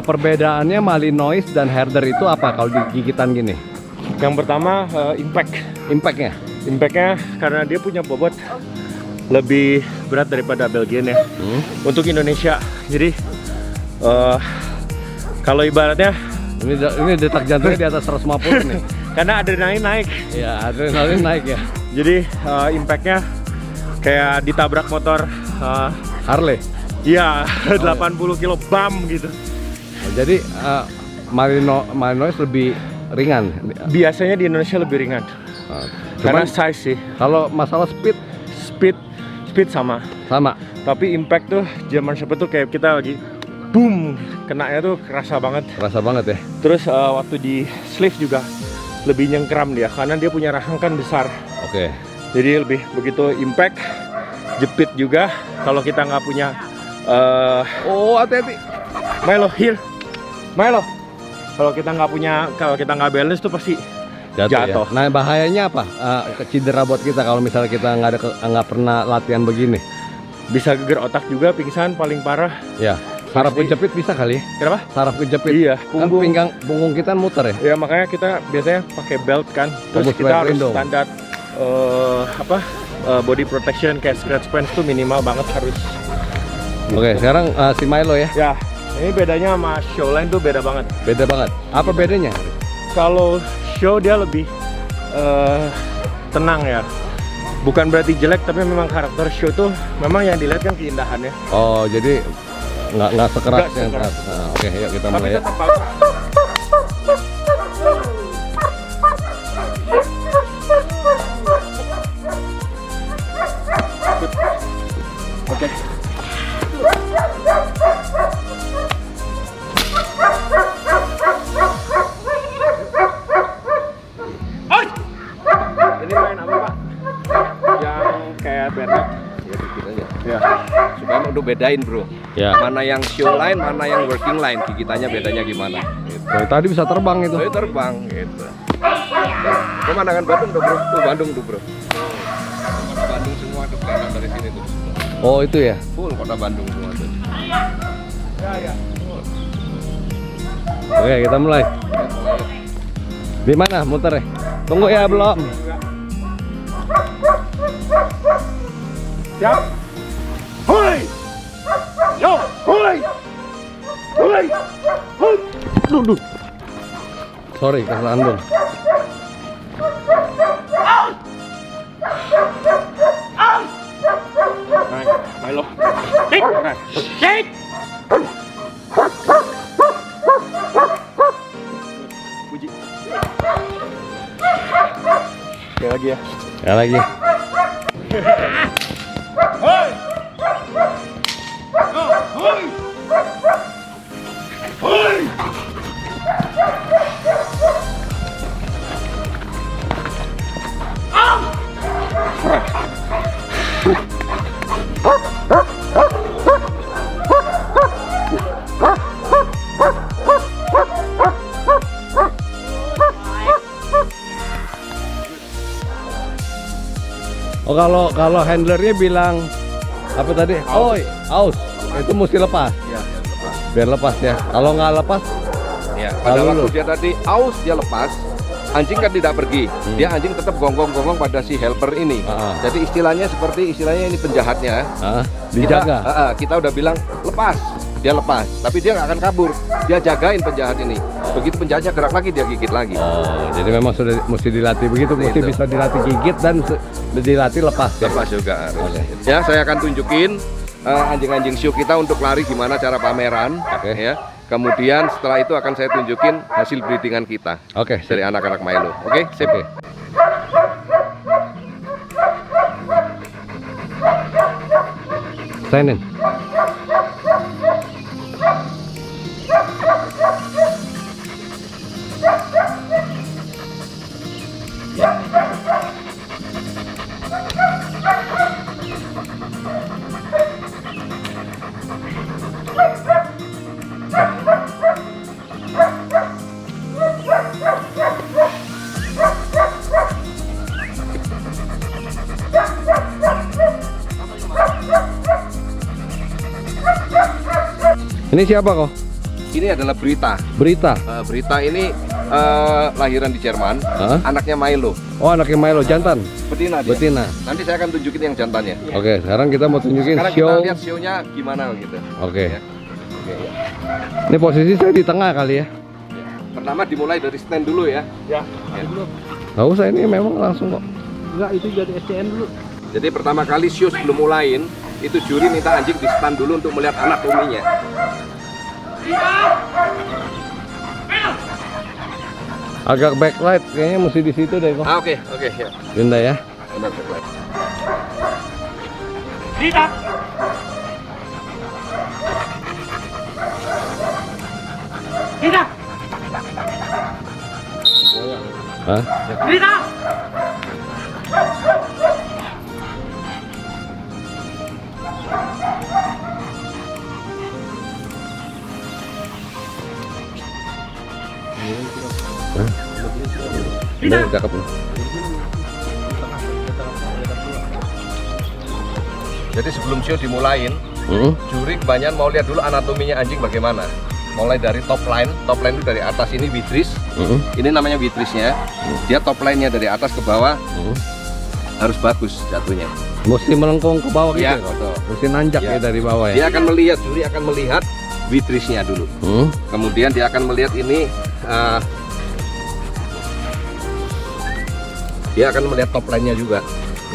S2: Perbedaannya Malinois dan herder itu apa kalau di gigitan gini?
S5: Yang pertama eh, impact.
S2: Impactnya?
S5: Impactnya karena dia punya bobot lebih berat daripada Belgian ya.
S2: Hmm.
S5: Untuk Indonesia. Jadi eh, kalau ibaratnya
S2: Ini ini detak jantungnya di atas 150 nih.
S5: karena adrenalin naik.
S2: Ya, adrenalin naik ya.
S5: Jadi eh, impactnya kayak ditabrak motor eh,
S2: Harley.
S5: Iya, 80 kilo bam gitu.
S2: Jadi eh, Malino Malinois lebih ringan.
S5: Biasanya di Indonesia lebih ringan.
S2: Eh,
S5: Karena size sih.
S2: kalau masalah speed
S5: Speed speed sama.
S2: sama.
S5: Tapi impact tuh German Shepherd tuh kayak kita lagi boom, kenanya tuh kerasa banget.
S2: Kerasa banget ya.
S5: Terus eh, waktu di sleeve juga lebih nyengkram dia karena dia punya rahang kan besar.
S2: Oke.
S5: Jadi lebih begitu impact jepit juga kalau kita nggak punya eh
S2: Oh, hati-hati.
S5: Milo here. Milo. Kalau kita nggak punya kalau kita nggak balance tuh pasti Jatuh.
S2: ya. Nah, bahayanya apa? Eh, cedera buat kita kalau misalnya kita nggak ada nggak pernah latihan begini.
S5: bisa geger otak juga pingsan paling parah.
S2: Ya. Saraf kejepit bisa kali. ya?
S5: Kenapa?
S2: Saraf kejepit.
S5: Iya,
S2: Kan
S5: punggung.
S2: pinggang punggung kita muter ya.
S5: Ya makanya kita biasanya pakai belt kan. Terus kita harus
S2: pelindung.
S5: standar eh, apa eh, body protection kayak scratch pants tuh minimal banget harus.
S2: Oke, sekarang eh, si Milo ya.
S5: Ya ini bedanya sama show line tuh beda banget.
S2: Beda banget. Apa bedanya?
S5: Kalau show dia lebih eh, tenang ya. Bukan berarti jelek tapi memang karakter show tuh memang yang dilihat kan keindahannya.
S2: Oh, jadi nggak nggak sekeras yang
S5: sekeras.
S2: keras. Nah, Oke, yuk kita
S5: Tapi
S2: mulai ya.
S5: tetap bagus.
S3: Bedain bro.
S2: Ya.
S3: Mana yang show line, mana yang working line. Gigitannya bedanya gimana. Gitu.
S2: Oh, tadi bisa terbang itu.
S3: Saya terbang gitu. Pemandangan Bandung tuh bro. Tuh Bandung tuh bro. Bandung semua tuh kelihatan dari sini tuh.
S2: Oh, itu ya.
S3: Full kota Bandung semua tuh.
S2: Oke, kita mulai. Di mana muter ya? Tunggu ya, belum.
S5: Siap. Hoi. Yo, hoi. Hoi. Hoi.
S2: Duh, duh. Sorry,
S5: Milo. Kích. Puji. Oke lagi ya.
S2: Ya lagi. Oh, kalau kalau handlernya bilang apa tadi? Oh, aus. Itu mesti lepas.
S3: Iya.
S2: Biar lepas ya. Kalau nggak lepas,
S3: Ya, pada waktu
S2: lu.
S3: dia tadi aus dia lepas, anjing kan tidak pergi. Dia anjing tetap gonggong-gonggong pada si helper ini.
S2: Ah.
S3: Jadi istilahnya seperti istilahnya ini penjahatnya.
S2: ah,
S3: Kita,
S2: dijaga.
S3: ah, ah, kita udah bilang lepas, dia lepas. Tapi dia nggak akan kabur. Dia jagain penjahat ini. Begitu penjahatnya gerak lagi dia gigit lagi.
S2: Oh, jadi memang sudah mesti dilatih begitu, mesti
S3: Itu.
S2: bisa dilatih gigit dan dilatih lepas. ya?
S3: Lepas juga harus.
S2: Oke.
S3: Ya, saya akan tunjukin eh, anjing-anjing show kita untuk lari gimana cara pameran.
S2: Oke.
S3: Ya. Kemudian setelah itu akan saya tunjukin hasil breedingan kita
S2: Oke,
S3: dari anak-anak Milo. Oke, sip.
S2: Oke. Sign in.
S1: Ini siapa kok?
S3: Ini adalah Berita.
S1: Berita.
S3: Eh, Berita ini eh, lahiran di Jerman,
S1: Hah?
S3: anaknya Milo.
S1: Oh anaknya Milo jantan.
S3: Betina dia.
S1: Betina.
S3: Nanti saya akan tunjukin yang jantannya.
S1: Oke, sekarang kita mau tunjukin
S3: Sekarang
S1: show.
S3: kita lihat show-nya gimana gitu.
S1: Oke.
S3: Ya. Oke, ya.
S1: Ini posisi saya di tengah kali ya.
S3: Pertama dimulai dari stand dulu ya.
S5: Ya.
S1: Gak usah ini memang langsung kok.
S5: Enggak, itu jadi SCN dulu.
S3: Jadi pertama kali show sebelum mulain itu juri minta anjing di stand dulu untuk melihat anatominya.
S1: Agak backlight kayaknya mesti di situ deh kok.
S3: Ah, oke, oke, ya.
S1: Pindah ya.
S3: Benar, benar.
S1: Hah? Hah? Cakep nih.
S3: Jadi sebelum show dimulain,
S1: Hmm?
S3: juri kebanyakan mau lihat dulu anatominya anjing bagaimana. Mulai dari top line, top line itu dari atas ini vitris,
S1: Hmm?
S3: ini namanya vitrisnya. Dia top line-nya dari atas ke bawah
S1: Hmm?
S3: harus bagus jatuhnya.
S1: Mesti melengkung ke bawah gitu
S3: Ya, betul.
S1: Mesti nanjak
S3: Ya.
S1: ya dari bawah ya.
S3: Dia akan melihat, juri akan melihat vitrisnya dulu.
S1: Hmm?
S3: Kemudian dia akan melihat ini eh, dia akan melihat top line-nya juga.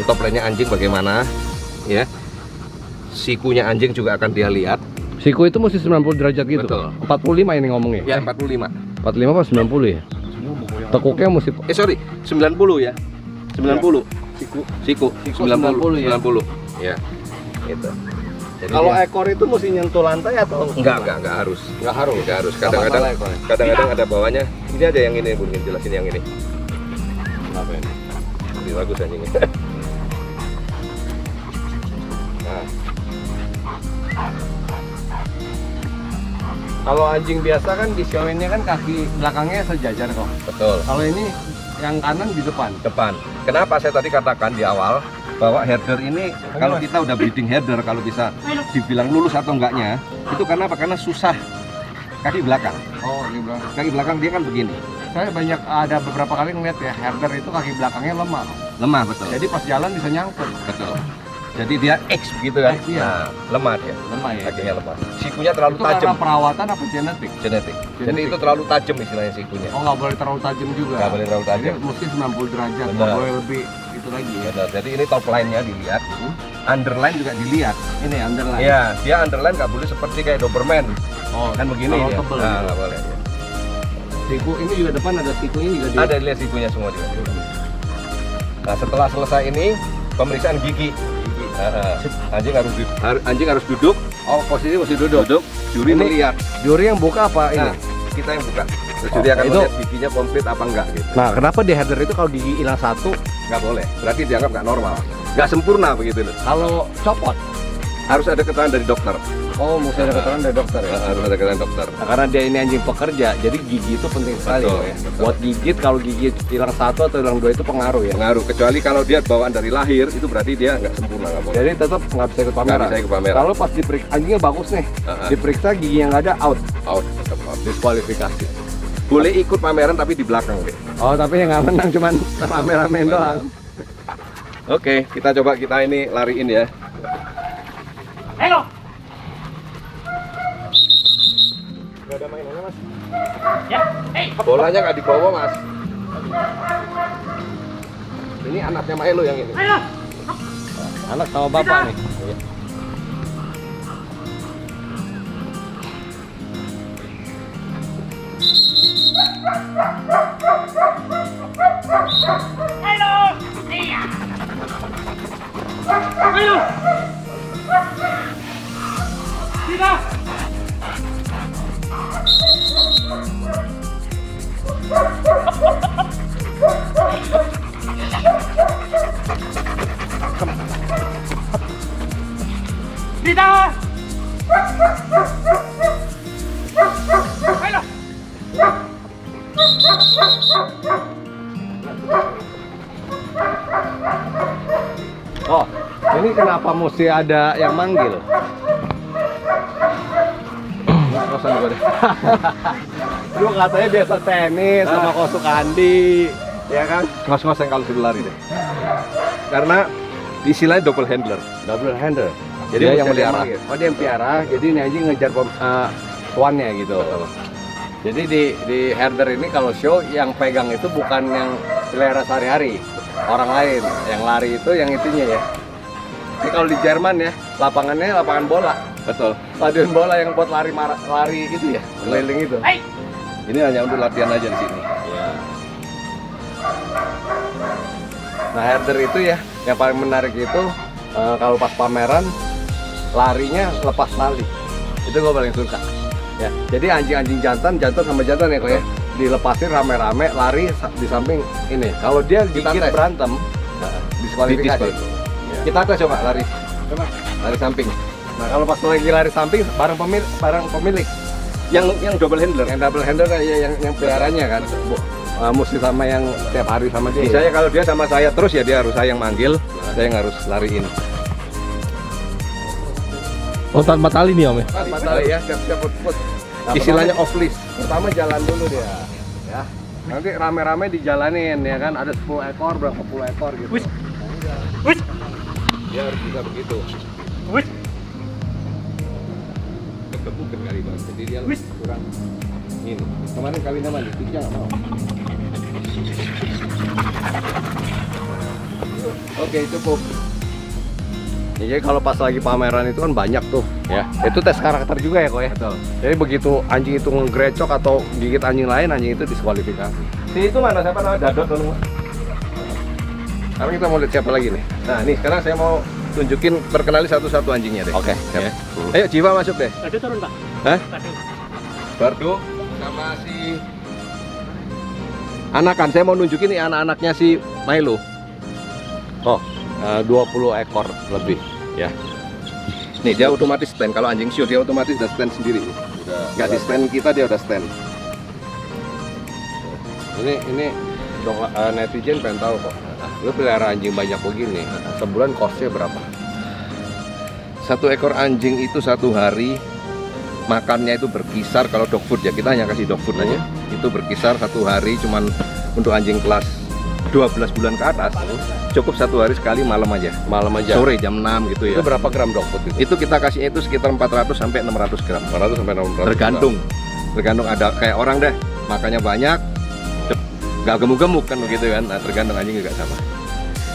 S3: Ini top line-nya anjing bagaimana, ya. Sikunya anjing juga akan dia lihat.
S1: Siku itu mesti 90 derajat gitu.
S3: Betul.
S1: 45 ini ngomongnya.
S3: Ya, 45.
S1: 45 apa 90 ya? Tekuknya mesti
S3: Eh sorry, 90 ya. 90. Siku. Siku. 90
S2: 90 ya.
S3: 90. Ya. Itu. Jadi
S2: Kalau
S3: dia-
S2: ekor itu mesti nyentuh lantai atau
S3: enggak enggak enggak harus.
S2: Enggak harus.
S3: Enggak harus. Kadang-kadang kadang-kadang ada bawahnya. Ini ada yang ini, Bu, jelasin yang ini.
S2: Kenapa ini?
S3: Lebih bagus anjingnya. Nah,
S2: Kalau anjing biasa kan di ini kan kaki belakangnya sejajar kok.
S3: betul.
S2: Kalau ini yang kanan di depan.
S3: Depan. Kenapa saya tadi katakan di awal bahwa herder ini kalau kita udah breeding herder kalau bisa dibilang lulus atau enggaknya itu karena apa? Karena susah kaki belakang.
S2: Oh, di belakang.
S3: Kaki belakang dia kan begini.
S2: Saya banyak ada beberapa kali ngeliat ya herder itu kaki belakangnya lemah.
S3: Lemah betul.
S2: Jadi pas jalan bisa nyangkut.
S3: Betul. Jadi dia X begitu kan?
S2: X, iya.
S3: Nah, lemah dia.
S2: Lemah ya.
S3: Kakinya lemah. Sikunya terlalu
S2: Itu
S3: tajam.
S2: karena perawatan apa genetik?
S3: Genetik. Jadi itu terlalu tajam istilahnya sikunya.
S2: Oh nggak boleh terlalu tajam juga.
S3: Nggak boleh terlalu tajam.
S2: Jadi mesti 90 derajat, nggak boleh lebih itu lagi ya.
S3: Benar. Jadi ini top line-nya dilihat. Underline juga dilihat.
S2: Ini underline.
S3: Iya, dia underline nggak boleh seperti kayak Doberman.
S2: Oh,
S3: Kan begini dia.
S2: tebel.
S3: Nah, nggak boleh. ya.
S2: Siku ini juga depan ada sikunya juga di.
S3: Ada lihat sikunya semua juga. Nah, setelah selesai ini pemeriksaan gigi. Heeh. anjing harus du- har- anjing harus duduk,
S2: Oh, posisi mesti duduk.
S3: duduk. Juri
S2: Ini-
S3: melihat.
S2: Juri yang buka apa ini?
S3: Nah, kita yang buka. Terus juri
S2: Oh,
S3: akan
S2: itu-
S3: melihat giginya komplit apa enggak gitu.
S2: Nah, kenapa di header itu kalau gigi hilang satu,
S3: Nggak boleh. Berarti dianggap nggak normal. Nggak sempurna begitu loh.
S2: kalau copot?
S3: Harus ada keterangan dari dokter.
S2: Oh, mesti ada keterangan dari dokter ya.
S3: Harus ada keterangan dokter.
S2: Nah, karena dia ini anjing pekerja, jadi gigi itu penting sekali
S3: Betul,
S2: ya.
S3: betul.
S2: Buat gigit kalau gigi hilang satu atau hilang dua itu pengaruh ya.
S3: Pengaruh. Kecuali kalau dia bawaan dari lahir, itu berarti dia nggak sempurna nggak boleh.
S2: Jadi tetap nggak bisa ikut pameran.
S3: Nggak bisa ikut pameran.
S2: Kalau pas diperiksa anjingnya bagus nih,
S3: Heeh.
S2: diperiksa gigi yang nggak ada out,
S3: Out, tetap out.
S2: diskualifikasi.
S3: Boleh ikut pameran tapi di belakang deh.
S2: Oh, tapi yang nggak menang cuman pameran doang.
S3: Oke, kita coba kita ini lariin ya. Bolanya nggak dibawa mas. Ini anaknya Milo yang ini.
S2: Anak sama bapak nih. Oh, ini kenapa mesti ada yang manggil?
S3: deh.
S2: Lu katanya biasa tenis sama Kosu Kandi, ya kan?
S3: Ngos-ngosan kalau sudah lari deh. Karena istilahnya double handler.
S2: Double hander.
S3: Dia yang melihara.
S2: Oh dia yang piara, jadi ini anjing ngejar eh, tuannya gitu. Jadi di di herder ini kalau show yang pegang itu bukan yang pelihara sehari-hari, orang lain. Yang lari itu yang itunya ya. Ini kalau di Jerman ya, lapangannya lapangan bola.
S3: Betul.
S2: Stadion bola yang buat lari lari itu ya, keliling itu.
S3: Ini hanya untuk latihan aja di sini.
S2: Nah herder itu ya, yang paling menarik itu eh, kalau pas pameran larinya lepas tali. Itu gue paling suka. Ya, jadi anjing-anjing jantan, jantan sama jantan ya kok ya, dilepasin rame-rame lari di samping ini. Kalau dia gigit berantem, nah, diskualifikasi.
S3: Didiskualifikasi.
S2: Kita tes coba lari, coba lari samping. Nah kalau pas lagi lari samping, bareng pemilik, bareng pemilik.
S3: Yang yang double handler.
S2: Yang double hander ya yang yang peliharanya kan, Bu, eh, mesti sama yang tiap hari sama dia.
S3: Misalnya kalau dia sama saya terus ya dia harus saya yang manggil, saya yang harus lariin.
S1: Oh tanpa tali nih om ya?
S2: Pas tali ya, siap-siap put-put. Nah,
S3: Istilahnya
S2: pertama-
S3: off list.
S2: Pertama jalan dulu dia, ya. Nanti rame-rame dijalanin ya kan, ada 10 ekor, berapa puluh ekor gitu.
S3: Dia harus bisa begitu. Kebukan kali bang, jadi dia kurang ini. Kemarin kawin sama dia, tiga nggak mau.
S2: Oke, cukup. Ya, jadi kalau pas lagi pameran itu kan banyak tuh, ya. Itu tes karakter juga ya kok ya.
S3: Betul.
S2: Jadi begitu anjing itu ngegrecok atau gigit anjing lain, anjing itu diskualifikasi.
S3: Si itu mana siapa namanya Dadot dulu.
S2: Sekarang kita mau lihat siapa lagi nih.
S3: Nah nih sekarang saya mau tunjukin perkenali satu-satu anjingnya deh.
S2: Oke,
S3: Ya.
S2: siap.
S3: Ayo Jiwa masuk deh.
S4: Aduh turun pak.
S3: Hah? Bardo sama si anakan. Saya mau nunjukin nih anak-anaknya si Milo.
S2: Oh, eh, 20 ekor lebih. Ya.
S3: Nih dia otomatis stand. Kalau anjing show dia otomatis udah stand sendiri. Nggak di stand kita dia udah stand.
S2: Ini ini dong eh, netizen pengen tahu kok. Lu pelihara anjing banyak begini, sebulan costnya berapa?
S3: Satu ekor anjing itu satu hari makannya itu berkisar kalau dog food ya kita hanya kasih dog food aja itu berkisar satu hari cuman untuk anjing kelas 12 bulan ke atas cukup satu hari sekali malam aja
S2: Malam aja.
S3: sore jam 6 gitu ya
S2: Itu berapa gram dog food itu?
S3: itu kita kasihnya itu sekitar 400 sampai 600 gram
S2: 400 sampai 600.
S3: tergantung tergantung ada kayak orang deh makannya banyak nggak gemuk-gemuk kan begitu kan nah, tergantung anjing juga sama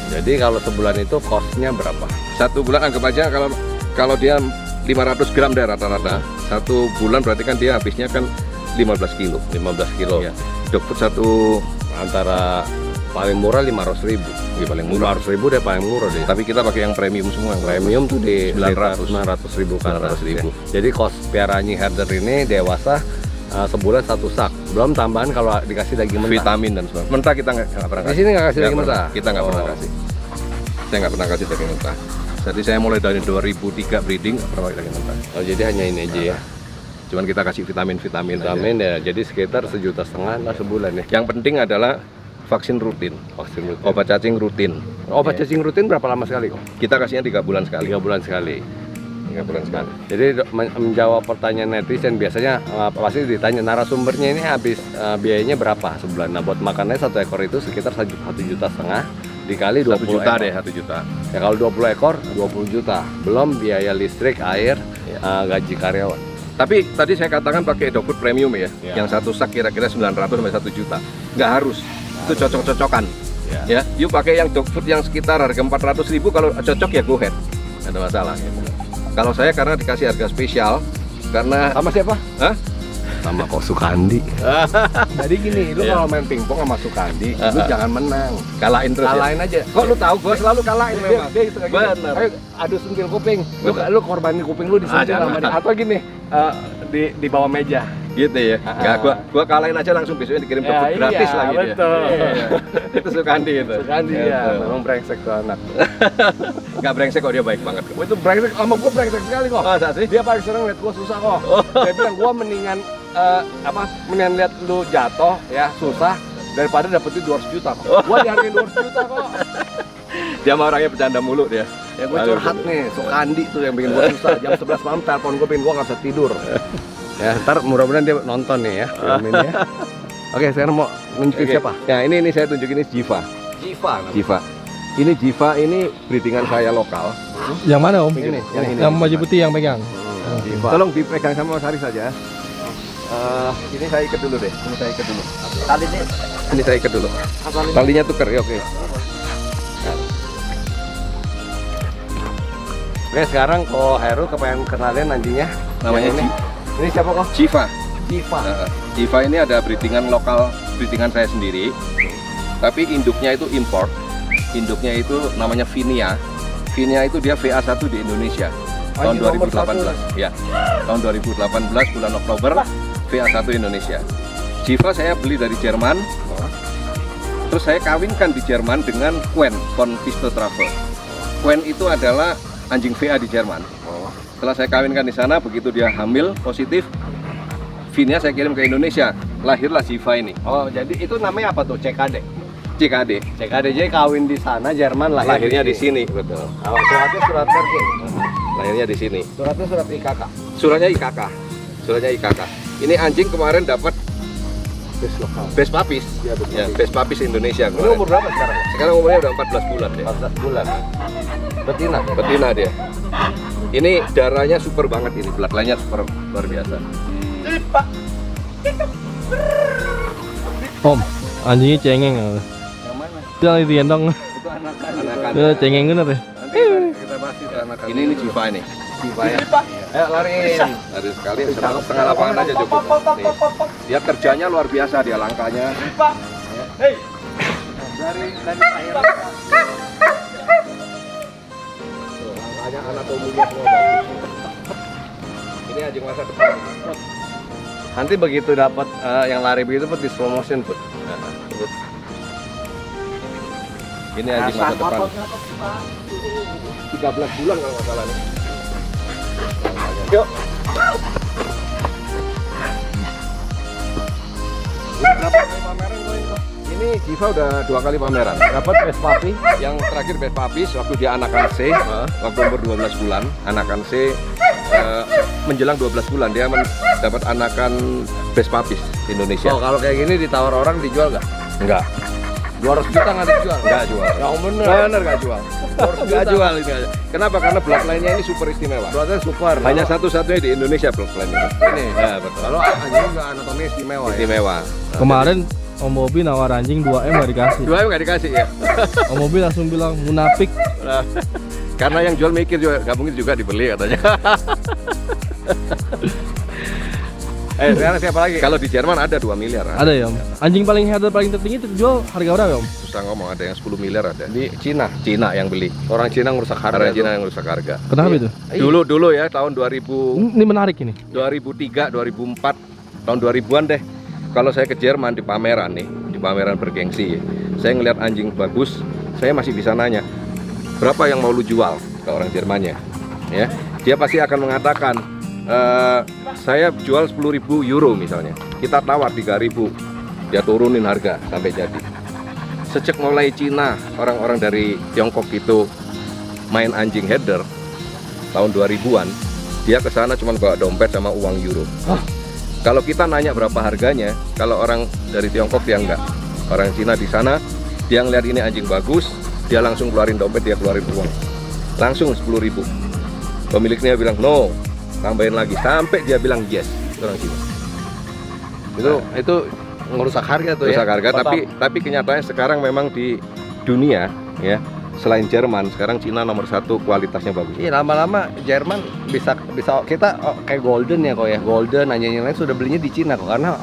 S2: Jadi kalau sebulan itu costnya berapa?
S3: satu bulan anggap aja kalau kalau dia 500 gram deh rata-rata satu bulan berarti kan dia habisnya kan 15 kilo
S2: 15 kilo.
S3: Dog food satu
S2: Antara paling murah 500 ribu.
S3: ya paling murah
S2: 500 ribu deh paling murah deh.
S3: tapi kita pakai yang premium semua yang
S2: Premium tuh di
S3: 900.
S2: 900 ribu kan
S3: 900 ribu.
S2: Jadi cost piara anjing herder ini dewasa uh, sebulan satu sak. Belum tambahan kalau dikasih daging mentah.
S3: vitamin dan sebagainya mentah kita nggak pernah
S2: Di
S3: kasih
S2: sini nggak kasih daging
S3: pernah.
S2: mentah.
S3: kita nggak pernah
S2: Oh.
S3: kasih saya nggak pernah kasih daging mentah jadi saya mulai dari 2003 breeding nggak pernah daging mentah
S2: Oh jadi hanya ini aja ya.
S3: cuman kita kasih vitamin vitamin
S2: Vitamin ya. Jadi sekitar sejuta setengah lah sebulan ya.
S3: yang penting adalah vaksin rutin
S2: Vaksin rutin.
S3: obat cacing rutin
S2: Obat cacing rutin berapa lama sekali kok?
S3: kita kasihnya tiga bulan sekali
S2: Tiga bulan sekali.
S3: Sekali
S2: Jadi menjawab pertanyaan netizen biasanya uh, pasti ditanya narasumbernya ini habis uh, biayanya berapa sebulan. Nah buat makannya satu ekor itu sekitar satu satu juta setengah dikali 20
S3: satu juta
S2: ekor.
S3: deh satu juta
S2: Ya kalau 20 ekor 20 juta. Belum biaya listrik, air, uh, gaji karyawan.
S3: tapi tadi saya katakan pakai food premium ya
S2: Ya.
S3: yang satu sak kira-kira 900 sampai 1 juta nggak harus itu cocok-cocokan
S2: Ya.
S3: ya yuk pakai yang dog food yang sekitar harga 400 ribu kalau cocok ya go ahead ada masalah kalau saya karena dikasih harga spesial karena
S2: Sama siapa?
S3: Hah?
S2: Sama kok Sukandi. Jadi gini, lu
S3: Iya.
S2: kalau main pingpong sama Sukandi, lu jangan menang.
S3: kalahin terus ya?
S2: Kalahin aja.
S3: kok lu tahu gue selalu kalahin
S2: dia,
S3: memang
S2: dia gini.
S3: Bener.
S2: Ayo adu sentil kuping. Lu, lu korbanin kuping lu disentil
S3: Ah, jangan.
S2: sama dia. Atau gini, eh, di di bawah meja.
S3: Gitu ya nggak gua gua kalahin aja langsung besoknya dikirim dog food gratis lagi dia
S2: Ah. betul.
S3: Iya. itu Sukandi itu
S2: Sukandi ya,
S3: Gitu.
S2: memang brengsek tuh anak.
S3: nggak brengsek kok dia baik banget kok
S2: Gua itu brengsek sama gua brengsek sekali kok.
S3: Masa sih?
S2: Dia paling sering lihat gua susah kok. Dia bilang gua mendingan eh, apa? Mendingan lihat lu jatuh ya, susah daripada dapetin 200 juta kok. Gua dihargain 200 juta kok.
S3: dia mah orangnya bercanda mulu dia
S2: Ya gue curhat nih, Sukandi tuh yang bikin gue susah. Jam 11 malam telepon gue bikin gue gak bisa tidur. Ya, ntar mudah-mudahan dia nonton nih ya film ini ya. Oke, sekarang mau nunjukin
S3: Oke.
S2: siapa?
S3: Nah ini ini saya tunjukin ini Jiva.
S2: Jiva.
S3: Jiva. Ini Jiva ini breedingan saya lokal.
S1: Yang mana om?
S2: Ini, yang ini.
S1: Yang baju putih yang pegang.
S2: Jiva.
S3: Tolong dipegang sama Mas Haris saja. Eh, ini saya ikat dulu deh. Ini saya ikat dulu.
S2: Tali ini
S3: Ini saya ikat dulu. Talinya tuker ya oke.
S2: Oke, sekarang kok Heru kepengen kenalin anjingnya.
S3: Namanya
S2: ini. Ini siapa kok?
S3: Jiva.
S2: Jiva.
S3: Jiva ini ada breedingan lokal, breedingan saya sendiri. Tapi induknya itu import. Induknya itu namanya Vinia. Vinia itu dia VA1 di Indonesia tahun
S2: Anjing nomor
S3: 2018. Ya. Tahun 2018 bulan Oktober VA1 Indonesia. Jiva saya beli dari Jerman. Terus saya kawinkan di Jerman dengan Quen von Pisto Travel. Quen itu adalah anjing VA di Jerman. Setelah saya kawinkan di sana, begitu dia hamil positif, Vinia saya kirim ke Indonesia. Lahirlah Jiva ini.
S2: Oh, jadi itu namanya apa tuh? CKD.
S3: CKD.
S2: CKD jadi kawin di sana Jerman lahir
S3: Lahirnya di sini, betul.
S2: Oh, suratnya surat kerja.
S3: Lahirnya di sini.
S2: Suratnya surat IKK.
S3: Suratnya IKK. Suratnya IKK. Ini anjing kemarin dapat
S2: Bus lokal.
S3: Best Papis.
S2: Ya, Best
S3: Ya,
S2: Papis.
S3: Best Papis Indonesia.
S2: Ini
S3: kemarin.
S2: umur berapa sekarang?
S3: Sekarang umurnya udah 14 bulan deh.
S2: 14 bulan. Betina.
S3: Betina dia. Ini darahnya super banget ini, bloodline-nya super luar biasa.
S1: Om, anjingnya cengeng.
S2: Yang mana?
S1: Itu yang digendong.
S2: Itu anak-anak.
S1: Cengeng bener ya.
S2: Nanti kita, kita bahas itu anak
S3: Ini ini Jiva ini.
S2: Ya. Ayo lariin.
S3: Dari sekali setengah, setengah lapangan aja cukup. Dia kerjanya luar biasa dia langkahnya.
S2: Dari dari air.
S3: Langkahnya anatominya semua. Ini anjing masa depan.
S2: Nanti begitu dapat eh, yang lari begitu put di slow motion put.
S3: Ini anjing masa depan. 13 bulan kalau nggak salah nih.
S2: Yuk.
S3: Ini Jiva udah dua kali pameran.
S2: Dapat best papi.
S3: Yang terakhir Best Papis waktu dia anakan C, waktu umur 12 bulan, anakan C eh, menjelang 12 bulan dia men- dapat anakan Best Papis Indonesia.
S2: Oh, kalau kayak gini ditawar orang dijual nggak?
S3: enggak,
S2: 200 juta nggak dijual?
S3: enggak jual.
S2: Yang bener.
S3: Bener nggak jual. Nggak jual ini. aja. Kenapa? Karena bloodline-nya ini super istimewa.
S2: Berarti super.
S3: Hanya satu-satunya di Indonesia bloodline ini.
S2: ini.
S3: Ya, betul.
S2: Kalau anjing juga anatomi istimewa ya.
S3: Istimewa.
S1: Kemarin Om Bobi nawar anjing 2M nggak dikasih.
S3: Dua nggak dikasih ya.
S1: Om Bobi langsung bilang munafik.
S3: Nah, karena yang jual mikir juga nggak mungkin juga dibeli katanya.
S2: Eh, sekarang siapa lagi?
S3: Kalau di Jerman ada 2 miliar.
S1: Ada ya Om. Anjing paling header paling tertinggi terjual harga berapa ya Om?
S3: Susah ngomong ada yang 10 miliar ada.
S2: Di Cina.
S3: Cina yang beli.
S2: Orang Cina ngerusak harga.
S3: Orang. Cina yang rusak harga.
S1: Kenapa itu?
S3: Dulu dulu ya tahun 2000
S1: Ini menarik ini.
S3: 2003 2004 tahun 2000-an deh. Kalau saya ke Jerman di pameran nih, di pameran bergengsi, saya ngelihat anjing bagus, saya masih bisa nanya, berapa yang mau lu jual ke orang Jermannya? Ya, dia pasti akan mengatakan, "Eh, saya jual 10.000 euro misalnya. Kita tawar 3.000, dia turunin harga sampai jadi. Sejak mulai Cina, orang-orang dari Tiongkok itu main anjing header tahun 2000-an, dia ke sana cuma bawa dompet sama uang euro. Kalau kita nanya berapa harganya, kalau orang dari Tiongkok dia enggak. Orang Cina di sana, dia ngeliat ini anjing bagus, dia langsung keluarin dompet, dia keluarin uang. Langsung 10.000 ribu. Pemiliknya bilang no, tambahin lagi sampai dia bilang yes. Orang Cina.
S2: Itu itu ngerusak harga tuh
S3: Rusak
S2: ya.
S3: harga, tapi tapi kenyataannya sekarang memang di dunia ya selain Jerman, sekarang Cina nomor satu kualitasnya bagus.
S2: Iya lama-lama Jerman bisa bisa kita oh, kayak Golden ya kok ya Golden anjing yang lain sudah belinya di Cina kok karena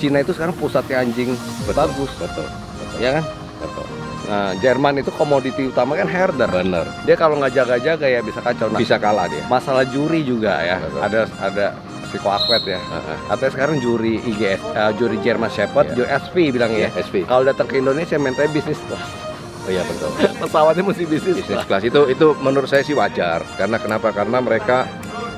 S2: Cina itu sekarang pusatnya anjing bagus
S3: betul.
S2: ya kan
S3: betul.
S2: Nah Jerman itu komoditi utama kan herder.
S3: Bener.
S2: dia kalau nggak jaga-jaga ya bisa kacau. Nah,
S3: Bisa kalah dia.
S2: masalah juri juga ya.
S3: Betul.
S2: ada ada psikoakwet ya. Katanya sekarang juri IGS eh, juri German Shepherd
S3: Iya.
S2: juri SP bilang ya.
S3: Iya, SP.
S2: kalau datang ke Indonesia mentanya bisnis kelas
S3: Oh iya betul.
S2: pesawatnya mesti bisnis
S3: bisnis
S2: kelas
S3: itu itu menurut saya sih wajar. Karena kenapa? Karena mereka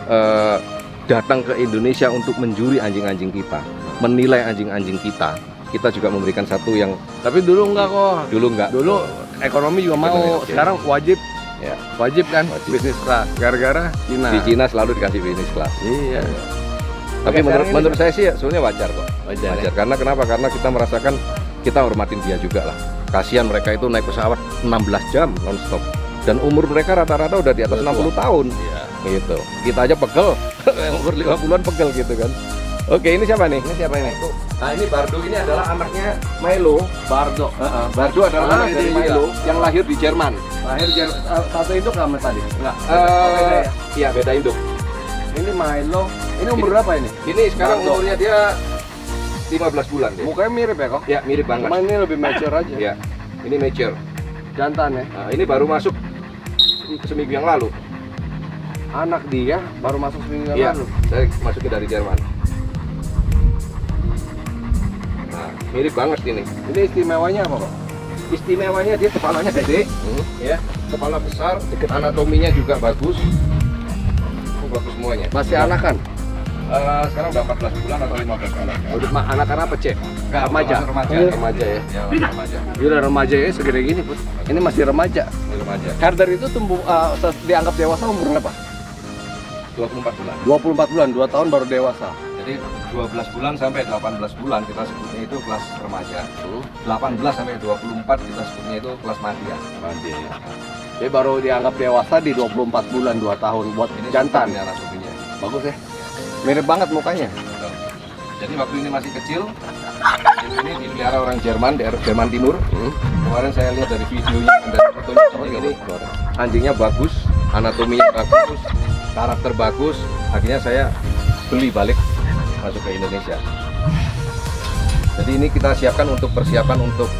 S3: eh, datang ke Indonesia untuk menjuri anjing-anjing kita. Menilai anjing-anjing kita kita juga memberikan satu yang
S2: tapi dulu enggak kok
S3: dulu nggak
S2: dulu ekonomi juga mau
S3: Betul, iya.
S2: sekarang wajib
S3: Ya.
S2: wajib kan
S3: Wajib.
S2: bisnis kelas gara-gara Cina
S3: di Cina selalu dikasih bisnis kelas
S2: iya
S3: Tapi
S2: Oke,
S3: menurut menurut saya sih ya, sebenarnya wajar kok.
S2: Wajar, ya?
S3: Karena kenapa? Karena kita merasakan kita hormatin dia juga lah. Kasihan mereka itu naik pesawat 16 jam nonstop. Dan umur mereka rata-rata udah di atas 60 tahun.
S2: Iya.
S3: Gitu. Kita aja pegel. Yang umur 50-an pegel gitu kan. Oke, ini siapa nih?
S2: Ini siapa ini?
S3: Nah, ini Bardo ini adalah anaknya Milo.
S2: Bardo.
S3: Heeh, Bardo adalah
S2: Ah,
S3: anak dari
S2: ini
S3: Milo yang lahir di Jerman.
S2: Lahir Jer- eh, satu induk sama tadi? Enggak.
S3: Eh,
S2: Beda ya?
S3: iya, beda induk.
S2: Ini Milo. Ini umur berapa ini?
S3: Ini sekarang
S2: Bardo.
S3: umurnya dia 15 bulan dia.
S2: Mukanya mirip ya kok?
S3: Ya, mirip banget.
S2: Cuma ini lebih mature aja.
S3: Ya. Ini mature.
S2: Jantan ya.
S3: Nah, ini baru masuk seminggu yang lalu.
S2: Anak dia baru masuk seminggu yang
S3: Iya,
S2: lalu.
S3: saya masukin dari Jerman. Nah, mirip banget ini.
S2: Ini istimewanya apa kok?
S3: Istimewanya dia kepalanya gede, ya, kepala besar, anatominya juga bagus. Oh, bagus semuanya.
S2: Masih anakan?
S3: Eh, sekarang udah 14 bulan atau 15 bulan.
S2: Udah ma- anak-anak apa cek?
S3: Enggak,
S2: remaja.
S3: remaja.
S2: Oh, remaja ya.
S3: Ya, remaja.
S2: Udah remaja ya segede gini put. Ini masih remaja.
S3: Masih remaja.
S2: Herder itu tumbuh se- dianggap dewasa umur berapa?
S3: 24 bulan.
S2: 24 bulan, 2 tahun baru dewasa.
S3: Jadi 12 bulan sampai 18 bulan kita sebutnya itu kelas remaja. 18 sampai 24 kita sebutnya itu kelas madya. Madya ya.
S2: Jadi baru dianggap dewasa di 24 bulan 2 tahun buat
S3: Ini
S2: jantan.
S3: seperti anatominya.
S2: Bagus ya. Mirip banget mukanya.
S3: Betul. Jadi waktu ini masih kecil, ini dipelihara orang Jerman, daerah Jerman Timur. Kemarin saya lihat dari videonya dari fotonya seperti ini. Anjingnya bagus, anatominya bagus, karakter bagus. Akhirnya saya beli balik masuk ke Indonesia. Jadi ini kita siapkan untuk persiapan untuk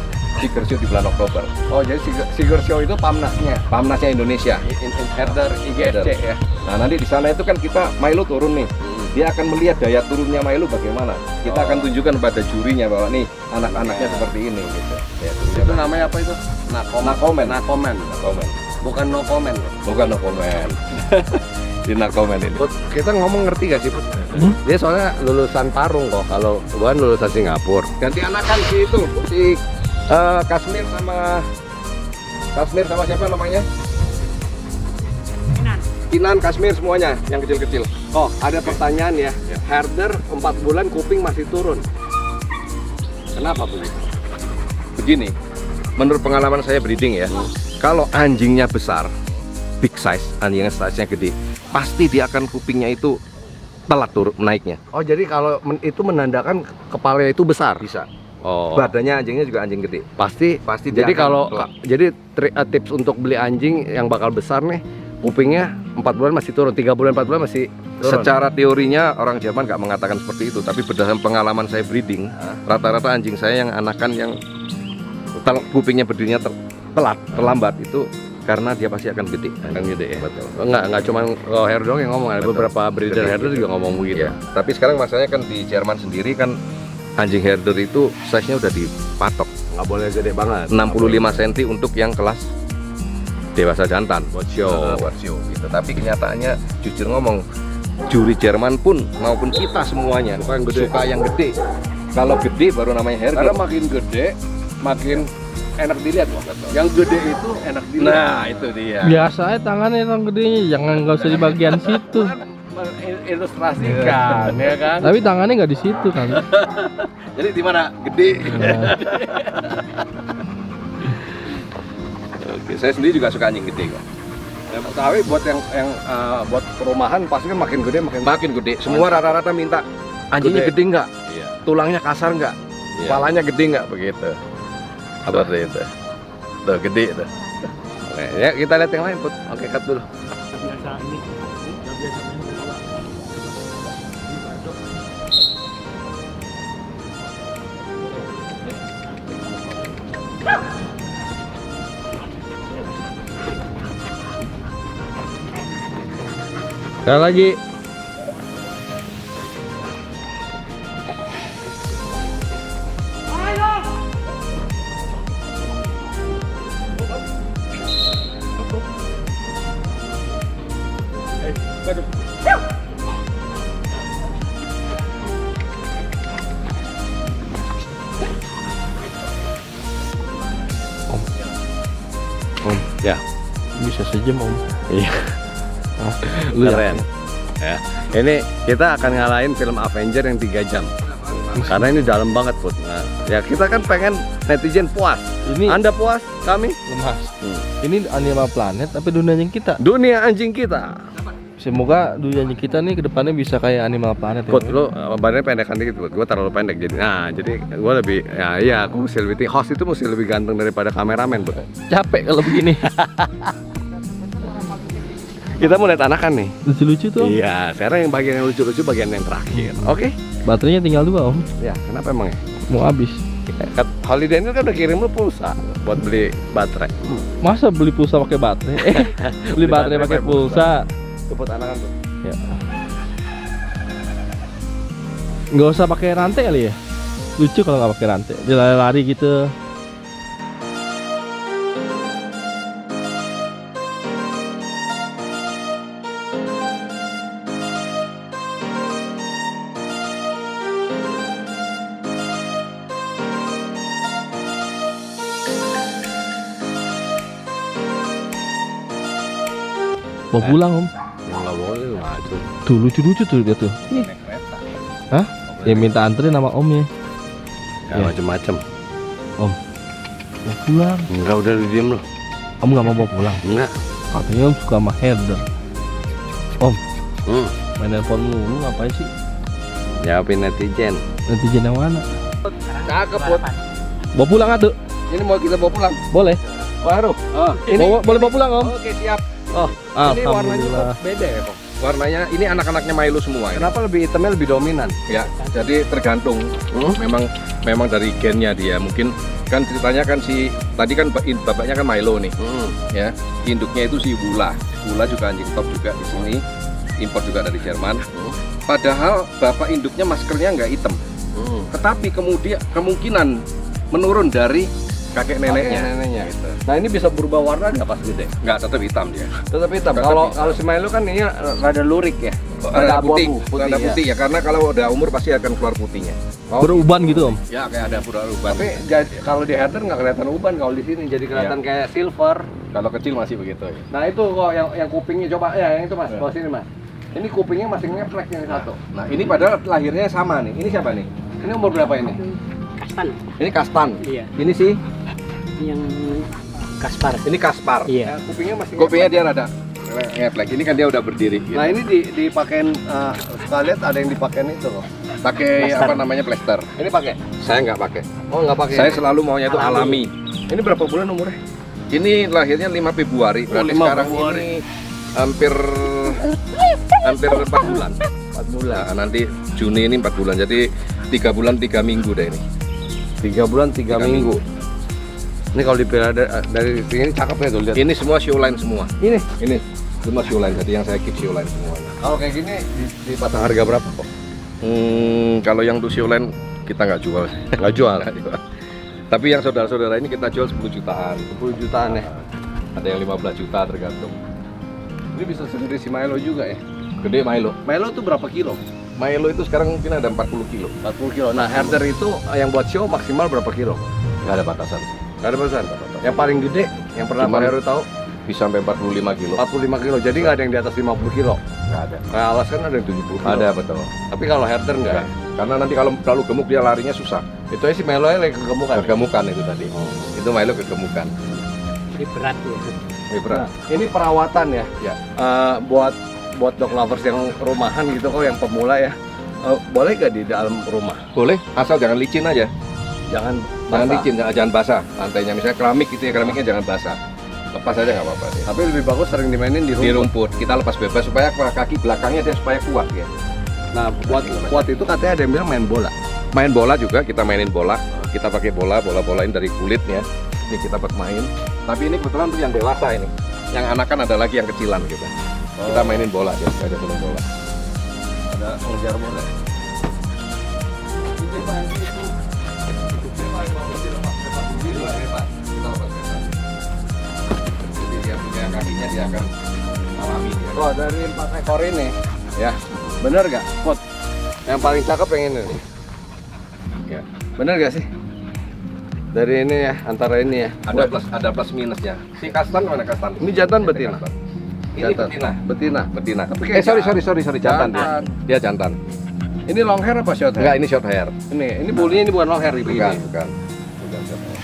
S3: Tiger Show di bulan Oktober.
S2: Oh, jadi Siger Show itu pamnasnya.
S3: Pamnasnya Indonesia.
S2: In, in, herder IGSC ya.
S3: Nah nanti di sana itu kan kita Milo turun nih. Dia akan melihat daya turunnya Milo bagaimana. Kita
S2: Oh.
S3: akan tunjukkan pada jurinya bahwa nih anak-anaknya seperti ini gitu.
S2: Itu namanya apa itu? Nakomen.
S3: Nakomen.
S2: Nakomen.
S3: No comment.
S2: Bukan no comment.
S3: Bukan no comment. di no comment ini.
S2: Put, kita ngomong ngerti gak sih, Put? Dia soalnya lulusan Parung kok. Kalau gua kan lulusan Singapura.
S3: Ganti anakan si itu si eh, Kasmir sama Kasmir sama siapa namanya? Kinan. Kinan, Kasmir semuanya yang kecil-kecil.
S2: Oh, ada pertanyaan ya. Herder 4 bulan kuping masih turun. Kenapa begitu?
S3: Begini, menurut pengalaman saya breeding ya, kalau anjingnya besar, big size, anjingnya size-nya gede, pasti dia akan kupingnya itu telat turun naiknya.
S2: Oh, jadi kalau men- itu menandakan kepalanya itu besar.
S3: Bisa.
S2: Oh.
S3: Badannya anjingnya juga anjing gede.
S2: Pasti
S3: Pasti
S2: Jadi kalau
S3: telat.
S2: jadi tri- eh, tips untuk beli anjing yang bakal besar nih, kupingnya 4 bulan masih turun, 3 bulan 4 bulan masih turun.
S3: Secara teorinya orang Jerman nggak mengatakan seperti itu, tapi berdasarkan pengalaman saya breeding, rata-rata anjing saya yang anakan yang kupingnya berdirinya ter- telat, terlambat itu karena dia pasti akan gede.
S2: Akan gede ya?
S3: Betul.
S2: Enggak, enggak cuma oh, herder doang yang ngomong, ada
S3: Betul.
S2: beberapa breeder herder juga ngomong begitu.
S3: Iya. Tapi sekarang masalahnya kan di Jerman sendiri kan anjing herder itu size-nya udah dipatok
S2: Nggak boleh gede banget.
S3: 65 cm untuk yang kelas dewasa jantan.
S2: Buat show.
S3: Gitu. Tapi kenyataannya jujur ngomong juri Jerman pun maupun kita semuanya
S2: Suka yang gede.
S3: suka yang gede. Kalau gede baru namanya herder.
S2: Karena makin gede, makin enak dilihat kok. Yang gede itu enak dilihat.
S3: Nah, itu dia.
S4: Biasa aja tangannya yang gedenya, jangan nggak usah di bagian situ.
S2: Ilustrasikan, ya kan?
S4: Tapi tangannya nggak di situ kan.
S3: Jadi di mana? Gede.
S4: Nah,
S3: Oke, saya sendiri juga suka anjing gede kok.
S2: Ya, Tapi buat yang yang eh, buat perumahan pasti kan makin gede makin
S3: Makin gede. Semua rata-rata minta anjingnya
S2: Gede.
S3: gede nggak?
S2: Iya.
S3: Tulangnya kasar nggak?
S2: Iya.
S3: Kepalanya gede nggak? Begitu. Seperti itu. Tuh gede tuh.
S2: Oke, ya kita lihat yang lain, Put. Oke, cut dulu.
S4: sekali lagi.
S2: Om, ya.
S4: Bisa sejam om.
S2: Iya. Lu
S4: Keren.
S2: ya. Ini kita akan ngalahin film Avenger yang 3 jam. Karena ini dalam banget, Put. Nah, ya kita kan pengen netizen puas.
S4: Ini
S2: Anda puas, kami
S4: lemas.
S2: Hmm.
S4: Ini animal planet tapi dunia anjing kita.
S2: dunia anjing kita.
S4: Semoga dunia kita nih ke depannya bisa kayak animal planet
S2: Put,
S4: ya.
S2: lu uh, badannya pendekan dikit, Put. Gue terlalu pendek jadi. Nah, jadi gue lebih ya iya, aku mesti lebih tinggi. Host itu mesti lebih ganteng daripada kameramen, Put.
S4: Capek kalau begini.
S2: Kita mau lihat anakan nih.
S4: Lucu-lucu tuh.
S2: Iya, sekarang yang bagian yang lucu-lucu bagian yang terakhir. Oke?
S4: Baterainya tinggal dua om.
S2: Ya, kenapa emang ya?
S4: Mau habis.
S2: Kat- Holiday ini kan udah kirim lu pulsa buat beli baterai.
S4: Masa beli pulsa pakai baterai? Eh, beli baterai pakai pulsa.
S2: Cepet anakan tuh.
S4: Ya. Nggak usah pakai rantai kali ya? Lucu kalau nggak pakai rantai. Dia lari-lari gitu. Mau pulang om? Tuh lucu-lucu tuh dia tuh. Ih, Hah? Dia minta anterin sama om ya.
S2: Ya,
S4: Ya.
S2: macem-macem.
S4: Mau pulang.
S2: Enggak udah lu diem lu.
S4: Om nggak mau bawa pulang.
S2: Enggak.
S4: Katanya om suka sama herder. Om,
S2: Hmm.
S4: main handphone mulu ngapain sih?
S2: Jawabin netizen.
S4: Netizen yang mana?
S2: Cakep, Put.
S4: Bawa pulang atuh?
S2: Ini mau kita bawa pulang.
S4: Boleh.
S2: Waduh. Oh, ini.
S4: Bawa, boleh bawa pulang om?
S3: Oke, siap.
S2: Oh, ini warnanya beda ya, Kok?
S3: Warnanya ini anak-anaknya Milo semua ini.
S2: Kenapa lebih hitamnya lebih dominan?
S3: Ya, jadi tergantung. Memang memang dari gennya dia. Mungkin kan ceritanya kan si tadi kan bapaknya kan Milo nih,
S2: Hmm.
S3: ya. Induknya itu si Bula. Bula juga anjing top juga di sini. Impor juga dari Jerman. Padahal bapak induknya maskernya nggak hitam.
S2: Hmm.
S3: Tetapi kemudian kemungkinan menurun dari kakek neneknya.
S2: neneknya. Nah, ini bisa berubah warna nggak pas gede?
S3: Nggak tetap hitam dia.
S2: Tetap hitam. Kalau kalau si Milo kan ini rada lurik ya.
S3: Ada putih,
S2: abu-abu,
S3: ada
S2: ya.
S3: putih ya karena kalau udah umur pasti akan keluar putihnya.
S4: Beruban gitu om?
S3: Ya kayak ada pura-pura.
S2: Tapi jadi, kalau di herder nggak kelihatan uban kalau di sini jadi kelihatan kayak silver.
S3: kalau kecil masih begitu ya.
S2: Nah itu kok yang yang kupingnya coba ya yang itu mas, bawa sini mas. Ini kupingnya masih ngeplek yang satu.
S3: Nah ini padahal lahirnya sama nih. Ini siapa nih?
S2: Ini umur berapa ini?
S6: Kastan
S3: Ini Kastan.
S6: Iya.
S3: Ini sih,
S6: yang Kaspar.
S3: ini Kaspar.
S6: Iya.
S2: Ya, kupingnya masih
S3: Kopinya dia rada ngeplek. Ini kan dia udah berdiri. Gitu.
S2: Nah ini di dipakein uh, suka lihat ada yang dipakein itu loh.
S3: pakai apa namanya plester.
S2: Ini pakai?
S3: Saya nggak pakai.
S2: Oh nggak pakai.
S3: Saya selalu maunya itu alami.
S2: Ini berapa bulan umurnya?
S3: Ini lahirnya 5 Februari. Berarti
S2: 5
S3: sekarang
S2: Februari.
S3: ini hampir hampir 4 bulan.
S2: 4 bulan.
S3: Nah, nanti Juni ini 4 bulan. Jadi tiga bulan tiga minggu deh ini.
S2: Tiga bulan tiga,
S3: Tiga
S2: minggu. Ini kalau dipilih dari, dari sini cakep ya tuh lihat.
S3: Ini semua show line semua.
S2: Ini
S3: Ini semua show line. Jadi yang saya keep show line semuanya.
S2: kalau kayak gini di, di pasang harga berapa kok?
S3: Hmm, kalau yang show line kita nggak jual.
S2: Nggak jual.
S3: Tapi yang saudara-saudara ini kita jual 10 jutaan.
S2: 10 jutaan ya.
S3: Ada yang 15 juta tergantung.
S2: Ini bisa segede si Milo juga ya.
S3: Gede Milo.
S2: Milo tuh berapa kilo?
S3: Milo itu sekarang mungkin ada 40 kilo.
S2: 40 kilo. Nah, herder itu yang buat show maksimal berapa kilo?
S3: Nggak ada batasan.
S2: Gak ada batasan. Yang paling gede yang pernah Pak Heru tahu
S3: Bisa sampai 45 kilo.
S2: 45 kilo. Jadi nggak ada yang di atas 50 kilo.
S3: Nggak ada.
S2: Kayak alas kan ada yang 70 kilo.
S3: Ada betul.
S2: Tapi kalau herder nggak.
S3: Karena nanti kalau terlalu gemuk dia larinya susah.
S2: Itu aja si Melo lagi kegemukan.
S3: Kegemukan itu tadi. Itu Milo kegemukan.
S6: Jadi berat ya.
S3: Ini berat.
S2: Nah, ini perawatan ya.
S3: Ya.
S2: Eh, buat buat dog lovers yang rumahan gitu kok yang pemula ya. Eh, boleh gak di dalam rumah?
S3: Boleh, asal jangan licin aja.
S2: Jangan
S3: Jangan
S2: basah.
S3: licin, jangan, jangan basah. Lantainya misalnya keramik gitu ya, keramiknya jangan basah. Lepas aja nggak apa-apa. dia.
S2: Tapi lebih bagus sering dimainin di
S3: Di
S2: rumput.
S3: rumput kita lepas bebas supaya kaki belakangnya dia supaya kuat ya.
S2: Nah, buat buat itu katanya ada yang bilang main bola.
S3: Main bola juga kita mainin bola. Kita pakai bola, bola-bolain dari kulitnya. Ini kita buat main. Tapi ini kebetulan untuk yang dewasa ini. Yang anak kan ada lagi yang kecilan gitu. Kita mainin bola dia, ada bola.
S2: Ada ngejar bola.
S3: Kakinya dia akan alami dia.
S2: Oh, dari empat ekor ini, ya, bener gak? Pot, yang paling cakep yang ini nih.
S3: Ya.
S2: Bener gak sih? Dari ini ya, antara ini ya.
S3: Ada plus ada plus minusnya. Si kastan mana kastan?
S2: Ini jantan betina.
S3: kastan. Ini
S2: Jantan.
S3: betina.
S2: Betina.
S3: Betina. Eh sorry sorry sorry sorry jantan dia.
S2: Jantan.
S3: Dia jantan.
S2: Ini long hair apa short
S3: Enggak
S2: hair?
S3: ini short hair.
S2: Ini, ini bulunya ini bukan long hair ini.
S3: Bukan, bukan.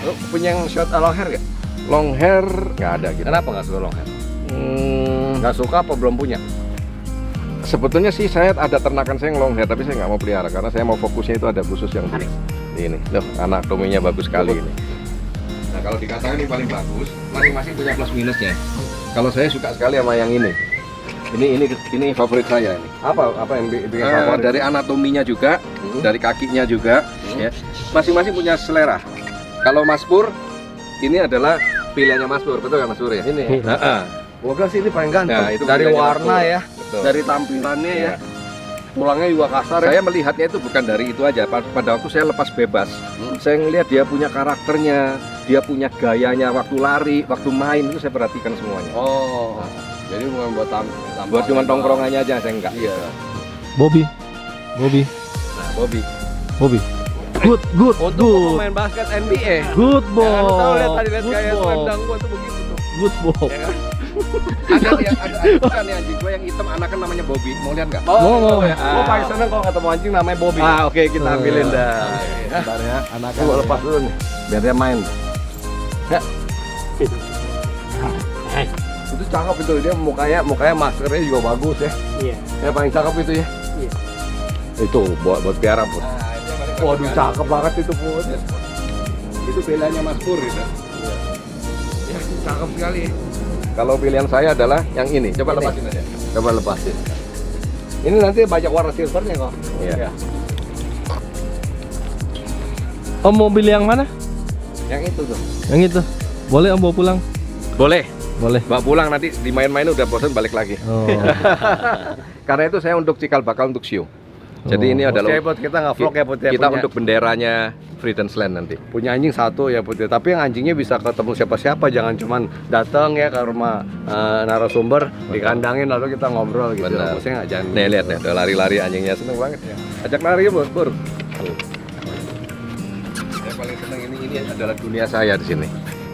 S2: Lu punya yang short long hair gak?
S3: Long hair nggak ada gitu.
S2: Kenapa nggak suka long hair?
S3: Hmm,
S2: Nggak suka apa belum punya?
S3: sebetulnya sih saya ada ternakan saya yang long hair tapi saya nggak mau pelihara karena saya mau fokusnya itu ada khusus yang di ini. Loh, anatominya bagus sekali ini. Nah, kalau dikatakan ini paling bagus, masing-masing punya plus minusnya. Kalau saya suka sekali sama yang ini. Ini ini ini favorit saya ini.
S2: Apa apa yang bi- bikin
S3: Eh,
S2: favorit?
S3: dari anatominya juga,
S2: Hmm.
S3: dari kakinya juga,
S2: Hmm.
S3: ya. Masing-masing punya selera. Kalau Mas Pur, ini adalah pilihannya Mas Pur, betul kan Mas Pur ya?
S2: ini.
S3: Heeh.
S2: Gua bilang sih ini paling ganteng.
S3: Nah, itu
S2: dari warna ya,
S3: Betul.
S2: dari tampilannya ya. Tulangnya juga kasar ya.
S3: Saya melihatnya itu bukan dari itu aja. Pa- Pada waktu saya lepas bebas,
S2: Hmm.
S3: saya ngelihat dia punya karakternya, dia punya gayanya waktu lari, waktu main itu saya perhatikan semuanya.
S2: Oh. Jadi bukan buat tam tampang.
S3: Buat cuma tongkrongannya aja saya enggak.
S2: Iya.
S4: Bobby. Bobby.
S3: Nah, Bobby.
S4: Bobby. Good, good,
S2: Untuk
S4: good.
S2: pemain basket NBA.
S4: Good boy.
S2: Ya, lu tahu lihat tadi lihat
S4: boy.
S2: selendang gua tuh begitu tuh.
S4: Good boy.
S3: Ada nih, ada, ada bukan nih anjing gue yang hitam anakan namanya Bobby. Mau lihat nggak?
S2: Oh,
S4: Mau,
S2: itu
S4: mau.
S2: ya. Gua paling seneng kalau ketemu anjing namanya Bobby.
S3: Ah, oke kita ambilin
S4: Eh.
S3: dah.
S2: Bentar ya, anak gua lepas dulu nih. Biar dia main. Ya. Itu cakep itu dia mukanya mukanya maskernya juga bagus ya.
S6: Iya.
S2: Yang paling cakep itu ya.
S6: Iya.
S2: Itu buat buat piara pun.
S3: Nah,
S2: Waduh cakep banget itu pun.
S3: Itu belanya Mas Pur itu.
S2: Ya, cakep sekali.
S3: Kalau pilihan saya adalah yang ini. Coba
S2: Ini.
S3: lepasin aja.
S2: Coba lepasin. Ini nanti banyak warna silvernya kok.
S3: Iya.
S4: Om mau pilih yang mana?
S2: Yang itu tuh.
S4: Yang itu. Boleh Om bawa pulang?
S3: Boleh.
S4: Boleh.
S3: Bawa pulang nanti dimain-main udah bosan balik lagi.
S4: Oh.
S3: Karena itu saya untuk cikal bakal untuk show. Jadi
S4: Oh.
S3: ini adalah
S2: buat kita nggak vlog ya, Put, ya,
S3: kita
S2: punya.
S3: untuk benderanya Freedance Land nanti.
S2: punya anjing satu ya putih tapi yang anjingnya bisa ketemu siapa-siapa jangan cuman datang ya ke rumah eh, narasumber dikandangin lalu kita ngobrol gitu
S3: Benar.
S2: maksudnya nggak jangan
S3: Nih lihat nih, udah lari-lari anjingnya seneng banget ya. Ajak lari ya, Bur. Bur. Saya paling seneng ini ini adalah dunia saya di sini.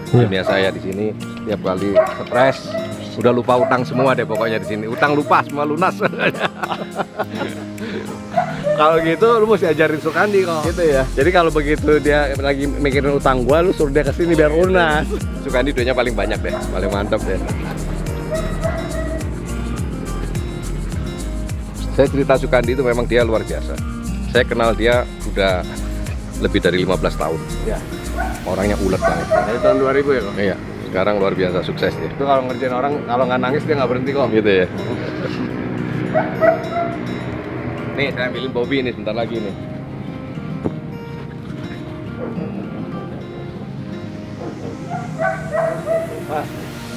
S4: Iya.
S3: Dunia saya di sini tiap kali stres udah lupa utang semua deh pokoknya di sini. Utang lupa semua lunas.
S2: kalau gitu lu mesti ajarin Sukandi kok
S3: gitu ya.
S2: jadi kalau begitu dia lagi mikirin utang gua lu suruh dia ke sini biar lunas
S3: Sukandi duitnya paling banyak deh, paling mantap deh. Saya cerita Sukandi itu memang dia luar biasa. Saya kenal dia udah lebih dari 15 tahun.
S2: ya
S3: Orangnya ulet banget.
S2: dari tahun 2000 ya kok
S3: Iya, sekarang luar biasa sukses dia.
S2: itu kalau ngerjain orang kalau nggak nangis dia nggak berhenti kok
S3: Gitu ya. Nih, saya ambilin Bobby ini sebentar lagi nih.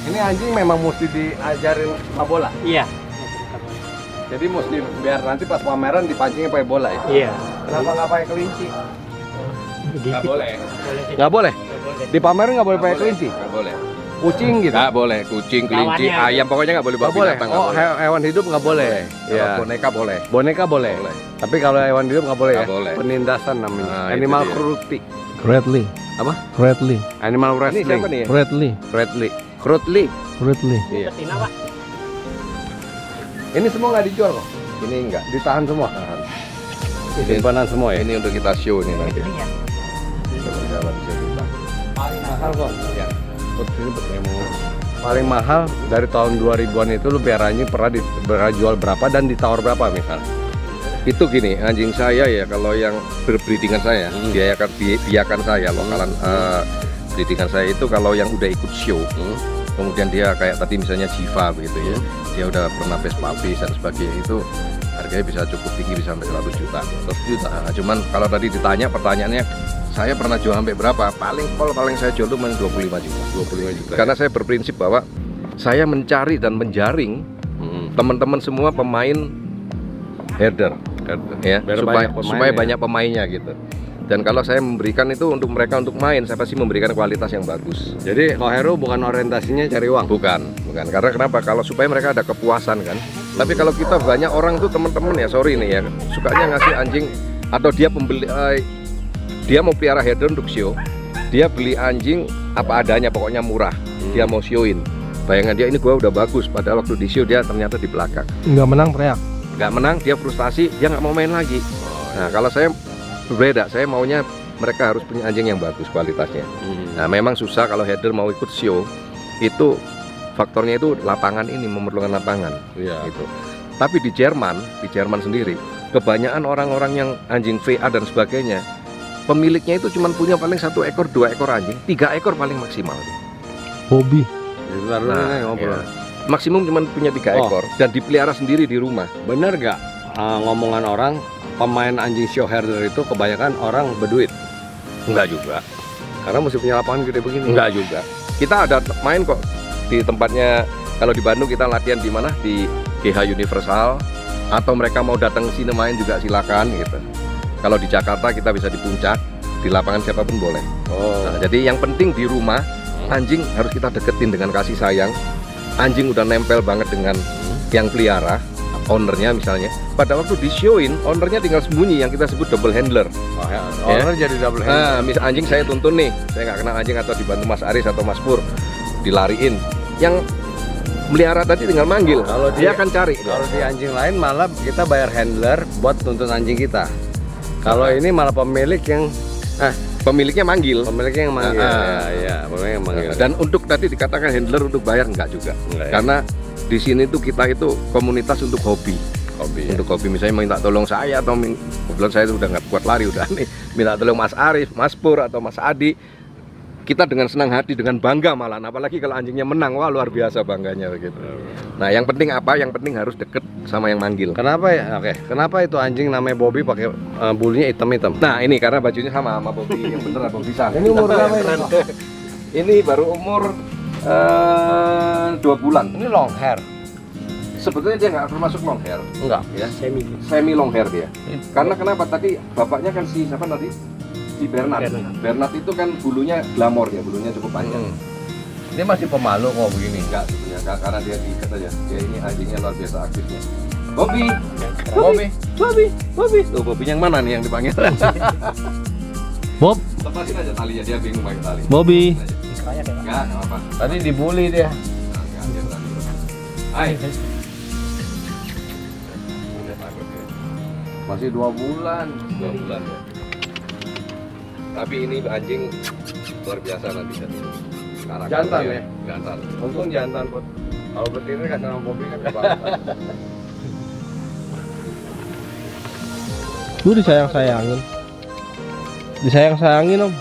S2: ini anjing memang mesti diajarin sama bola
S6: Iya.
S2: jadi mesti biar nanti pas pameran dipancingnya pakai bola ya
S6: Iya.
S2: kenapa nggak pakai kelinci
S6: Begitu.
S3: boleh.
S6: Boleh.
S2: nggak boleh di pameran nggak boleh pakai
S3: Nggak
S2: kelinci
S3: Nggak boleh.
S2: Kucing gitu
S3: Nggak boleh. Kucing, kelinci,
S6: Lawannya.
S3: ayam pokoknya nggak boleh bawa
S2: boleh.
S3: binatang.
S2: Oh,
S3: boleh.
S2: he- hewan hidup nggak boleh.
S3: Kalau
S2: Ya.
S3: boneka boleh.
S2: Boneka boleh.
S3: Boleh.
S2: Tapi kalau hewan hidup nggak boleh
S3: Nggak
S2: ya.
S3: boleh.
S2: Penindasan namanya.
S3: Nah,
S2: Animal cruelty.
S4: Bradley.
S2: Apa?
S4: Bradley.
S2: Animal
S3: Ini
S2: wrestling.
S3: siapa nih?
S4: Bradley.
S2: Bradley. Cruelty.
S4: Bradley.
S3: Iya.
S6: Betina, Pak.
S2: Ini semua nggak dijual kok.
S3: Ini enggak.
S2: Ditahan semua.
S3: Ini,
S2: Simpanan semua ya.
S3: ini untuk kita show nih nanti.
S6: Iya.
S3: Jalan bisa kita.
S2: Paling mahal kok.
S3: Ya.
S2: Ini memang paling mahal dari tahun 2000-an itu lu biar anjing pernah di, jual berapa dan ditawar berapa misal.
S3: Itu gini, anjing saya ya kalau yang berbreedingan saya,
S2: Hmm.
S3: biayakan bi- biakan saya lokalan eh, breedingan saya itu kalau yang udah ikut show,
S2: Hmm.
S3: kemudian dia kayak tadi misalnya Jiva begitu ya, dia udah pernah Vespa dan sebagainya itu harganya bisa cukup tinggi bisa sampai 100 juta. 100 juta. Nah, cuman kalau tadi ditanya pertanyaannya saya pernah jual sampai berapa? Paling pol paling saya jual itu main 25 juta.
S2: 25 juta.
S3: Karena saya berprinsip bahwa saya mencari dan menjaring
S2: Hmm.
S3: teman-teman semua pemain herder ya
S2: Biar
S3: supaya
S2: banyak pemain
S3: supaya
S2: ya.
S3: banyak pemainnya gitu. Dan kalau saya memberikan itu untuk mereka untuk main, saya pasti memberikan kualitas yang bagus.
S2: Jadi kalau Hero bukan orientasinya cari uang.
S3: Bukan, bukan. Karena kenapa? Kalau supaya mereka ada kepuasan kan. Tapi kalau kita banyak orang tuh teman-teman ya, sorry nih ya, sukanya ngasih anjing atau dia pembeli eh, dia mau pelihara herder untuk show. Dia beli anjing apa adanya pokoknya murah. Dia mau showin. bayangan dia ini gua udah bagus padahal waktu di show dia ternyata di belakang
S4: Nggak menang teriak.
S3: nggak menang dia frustasi dia nggak mau main lagi nah kalau saya berbeda saya maunya mereka harus punya anjing yang bagus kualitasnya nah memang susah kalau header mau ikut show itu faktornya itu lapangan ini memerlukan lapangan
S2: Iya.
S3: gitu tapi di Jerman di Jerman sendiri kebanyakan orang-orang yang anjing VA dan sebagainya pemiliknya itu cuma punya paling satu ekor dua ekor anjing tiga ekor paling maksimal
S4: Hobi.
S3: Nah,
S2: ngobrol.
S3: iya. maksimum cuma punya tiga
S2: Oh.
S3: ekor dan dipelihara sendiri di rumah
S2: Bener gak uh, ngomongan orang pemain anjing show herder itu kebanyakan orang berduit?
S3: enggak juga
S2: Karena mesti punya lapangan gede begini.
S3: Enggak juga. Kita ada main kok di tempatnya kalau di Bandung kita latihan di mana di GH Universal atau mereka mau datang ke sini main juga silakan gitu. Kalau di Jakarta kita bisa di puncak, di lapangan siapa pun boleh.
S2: Oh.
S3: Nah, jadi yang penting di rumah anjing harus kita deketin dengan kasih sayang. Anjing udah nempel banget dengan yang pelihara, ownernya misalnya. Pada waktu di showin, ownernya tinggal sembunyi yang kita sebut double handler.
S2: Oh, ya. Owner jadi double hand.
S3: Nah, misal anjing saya tuntun nih, saya nggak kenal anjing atau dibantu Mas Aris atau Mas Pur, dilariin. Yang melihara tadi tinggal manggil,
S2: Kalau
S3: dia
S2: dia-
S3: akan cari.
S2: Kalau di anjing lain malah kita bayar handler buat tuntun anjing kita. Kalau ini malah pemilik yang
S3: Ah, pemiliknya manggil.
S2: pemiliknya yang manggil.
S3: Ah, ah.
S2: Ya, ya, pemiliknya yang manggil.
S3: Dan untuk tadi dikatakan handler untuk bayar enggak juga.
S2: Enggak ya?
S3: Karena di sini tuh kita itu komunitas untuk hobi.
S2: hobi. ya.
S3: Untuk hobi misalnya minta tolong saya atau kebetulan saya tuh udah nggak kuat lari udah nih minta tolong Mas Arif, Mas Pur atau Mas Adi. Kita dengan senang hati, dengan bangga malah, apalagi kalau anjingnya menang, wah luar biasa bangganya begitu. Nah, yang penting apa? Yang penting harus deket sama yang manggil.
S2: Kenapa ya? Oke, kenapa itu anjing namanya Bobby pakai uh, bulunya hitam-hitam?
S3: Nah, ini karena bajunya sama sama Bobby yang bener Bobby Sang.
S2: Ini umur berapa ini?
S3: Ini baru umur eh, dua bulan.
S2: Ini long hair.
S3: Sebetulnya dia nggak termasuk long hair,
S2: Enggak.
S3: ya.
S6: Semi.
S3: Semi long hair dia. Karena kenapa tadi bapaknya kan si siapa tadi? Si Bernard.
S6: Bernard.
S3: Bernard itu kan bulunya glamor ya, bulunya cukup panjang.
S2: Hmm. Dia masih pemalu kok begini.
S3: Enggak sebetulnya ka- karena dia diikat aja. Dia ini anjingnya luar biasa aktifnya. Bobby,
S2: Bobby.
S3: Bobby, Bobby. Tuh Bobby yang mana nih yang dipanggil?
S4: Bob,
S3: Lepasin aja talinya, dia bingung pakai tali.
S4: Bobby.
S3: Enggak, enggak apa.
S2: Tadi dibully dia.
S3: Enggak, dia berani. Hai.
S2: Masih dua bulan.
S3: dua bulan ya. Tapi ini anjing luar biasa nanti kan. Karakternya
S2: Jantan ya?
S3: Jantan.
S2: Untung jantan put. Kalau betina kan sama Bobby kan.
S4: Lu disayang-sayangin. Disayang-sayangin om.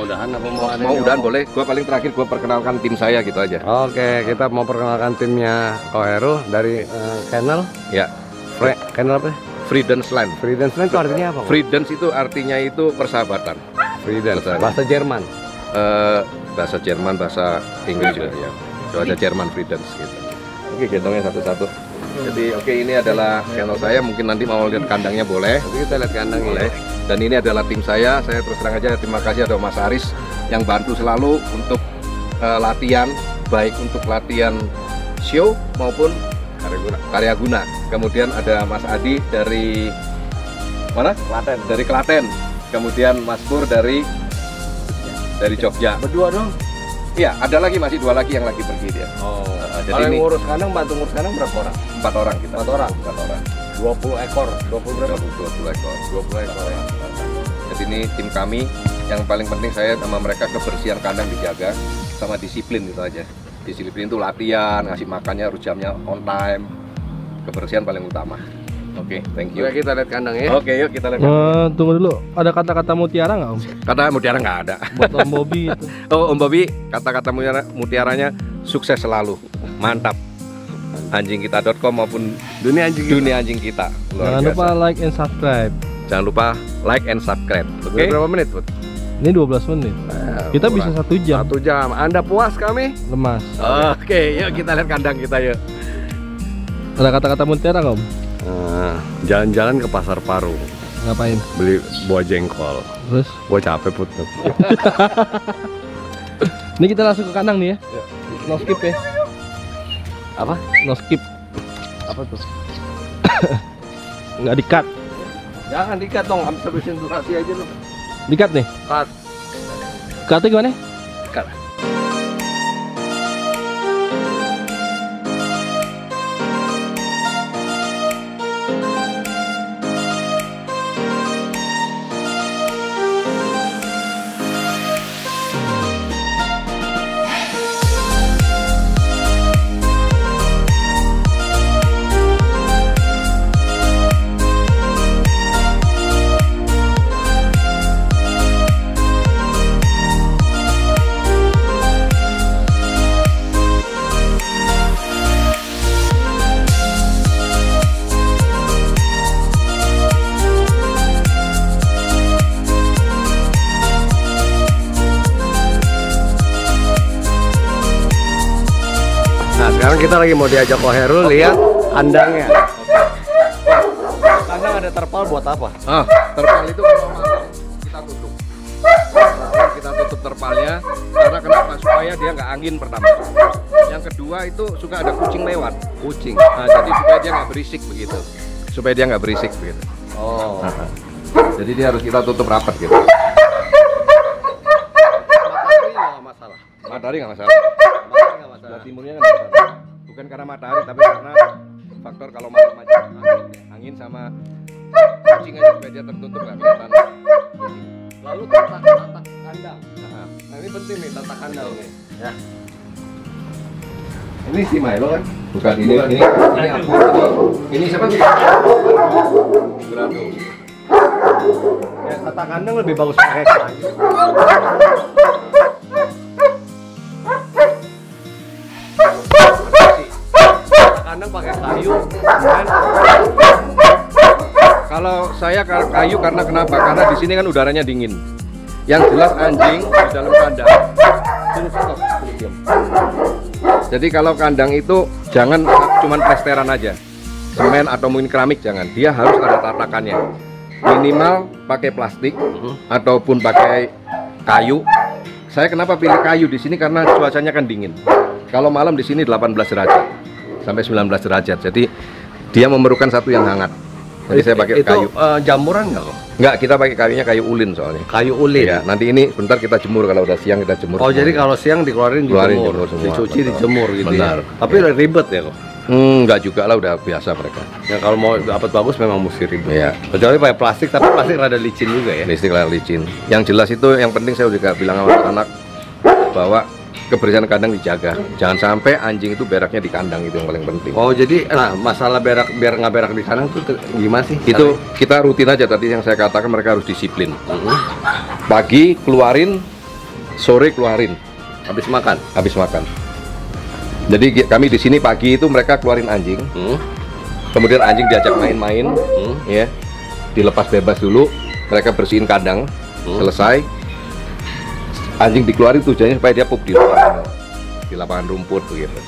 S2: Mau udahan apa mau ada?
S3: Mau udahan boleh? Gua paling terakhir gua perkenalkan tim saya gitu aja.
S2: Oke, kita mau perkenalkan timnya Koheru dari Kennel.
S3: Ya.
S2: Fre Kennel apa?
S3: Freedance Land.
S2: Freedance Land itu artinya apa?
S3: Freedance itu artinya itu persahabatan. Betul.
S2: Bahasa Jerman.
S3: Eh, bahasa Jerman, bahasa Inggris juga ya. Itu ada Jerman Freedance gitu. Oke, gendongnya satu-satu. Jadi oke ini adalah channel saya. Mungkin nanti mau lihat kandangnya boleh.
S2: Nanti kita lihat kandang
S3: boleh.
S2: ya.
S3: Dan ini adalah tim saya. Saya terus terang aja terima kasih ada Mas Aris yang bantu selalu untuk eh, latihan, baik untuk latihan show maupun karya guna. Karya guna. Kemudian ada Mas Adi dari mana? Klaten. Dari Klaten. Kemudian Mas Pur dari dari Jogja.
S2: Berdua dong.
S3: Iya, ada lagi masih dua lagi yang lagi pergi dia.
S2: Oh.
S3: Nah,
S2: Kalau
S3: jadi ini
S2: ngurus kandang, bantu ngurus kandang berapa orang?
S3: empat orang kita.
S2: Empat orang.
S3: Empat orang.
S2: 20 ekor. 20 berapa?
S3: 20 ekor.
S2: 20 ekor ya.
S3: Jadi ini tim kami yang paling penting saya sama mereka kebersihan kandang dijaga sama disiplin gitu aja. Disiplin itu latihan, ngasih makannya harus jamnya on time. Kebersihan paling utama. Oke, thank you.
S2: Oke, kita lihat kandang ya.
S3: Oke, yuk kita lihat.
S4: Eh, tunggu dulu. Ada kata-kata mutiara nggak om?
S3: Kata mutiara nggak ada.
S4: Buat om Bobby itu.
S3: Oh, Om Bobby, kata-kata mutiara, mutiaranya sukses selalu. Mantap. Anjingkita.com maupun
S2: Dunia anjing.
S3: dunia anjing kita. Luar
S4: Jangan
S3: biasa.
S4: lupa like and subscribe.
S3: Jangan lupa like and subscribe. Oke.
S2: Udah berapa menit, Put?
S4: Ini 12 menit. Kita
S2: kurang.
S4: bisa satu jam.
S2: Satu jam. Anda puas kami?
S4: Lemas.
S3: Oke, yuk kita lihat kandang kita yuk.
S4: Ada kata-kata mutiara nggak om?
S2: Nah, Jalan-jalan ke pasar Parung,
S4: Ngapain?
S2: beli buah jengkol.
S4: Terus?
S2: Gua capek put.
S4: Ini kita langsung ke kandang nih ya. No skip ya.
S2: Apa?
S4: No skip.
S2: Apa tuh?
S4: Nggak di cut.
S2: Jangan dikat dong, habis habisin durasi aja lu.
S4: Dikat nih.
S2: Cut.
S4: Katnya gimana?
S2: Kita lagi mau diajak Ko Herul lihat kandangnya. Kandang ada terpal buat apa?
S3: Ah, terpal itu kalau malam kita tutup. Kita tutup terpalnya karena kenapa? Supaya dia nggak angin pertama. Yang kedua itu suka ada kucing lewat.
S2: Kucing.
S3: Nah, jadi supaya dia nggak berisik begitu. Supaya dia nggak berisik begitu.
S2: Oh.
S3: Jadi dia harus kita tutup rapat gitu.
S2: Matahari nggak masalah.
S3: Matahari nggak masalah.
S2: Matahari nggak masalah.
S3: Timurnya kan. Bukan karena matahari tapi karena faktor kalau malam aja angin, angin sama kucing aja supaya dia tertutup nggak kelihatan.
S2: Lalu tata tata kandang.
S3: Nah,
S2: Nah ini penting nih tata kandang nih. Ya. Ini si Milo kan?
S3: bukan ini ini ini aku ini, ini siapa sih? Grado.
S2: Ya, tata kandang lebih bagus pakai kayu.
S3: Kalau saya ka- kayu karena kenapa? Karena di sini kan udaranya dingin. Yang jelas anjing di dalam kandang. Stop, diam. Jadi kalau kandang itu jangan cuman plesteran aja. Semen atau mungkin keramik jangan. Dia harus ada tatakannya. Minimal pakai plastik ataupun pakai kayu. Saya kenapa pilih kayu di sini karena cuacanya kan dingin. Kalau malam di sini 18 derajat sampai 19 derajat. Jadi dia memerlukan satu yang hangat. Jadi saya pakai
S2: itu
S3: kayu.
S2: eh, jamuran nggak kok?
S3: Enggak, kita pakai kayunya kayu ulin soalnya.
S2: Kayu ulin.
S3: Ya, nanti ini bentar kita jemur kalau udah siang kita jemur.
S2: Oh
S3: semua.
S2: jadi kalau siang dikeluarin
S3: Keluarin
S2: dijemur,
S3: jemur semua,
S2: dicuci
S3: betul.
S2: dijemur gitu
S3: Benar.
S2: ya. Tapi ribet ya kok.
S3: Hmm, enggak juga lah udah biasa mereka.
S2: Ya kalau mau dapat bagus memang mesti ribet.
S3: Iya.
S2: Kecuali pakai plastik, tapi plastik rada licin juga ya.
S3: Listrik layar licin. Yang jelas itu yang penting saya juga bilang sama anak bahwa kebersihan kandang dijaga. Jangan sampai anjing itu beraknya di kandang itu yang paling penting.
S2: Oh jadi nah masalah berak biar nggak berak di kandang tuh te- gimana sih?
S3: Itu kita rutin aja tadi yang saya katakan mereka harus disiplin. Pagi keluarin, sore keluarin
S2: habis makan.
S3: habis makan. Jadi kami di sini pagi itu mereka keluarin anjing,
S2: Hmm.
S3: kemudian anjing diajak main-main,
S2: Hmm.
S3: ya, dilepas bebas dulu, mereka bersihin kandang,
S2: Hmm.
S3: selesai, anjing dikeluarin tujuannya supaya dia pup di lapangan, di lapangan rumput begitu.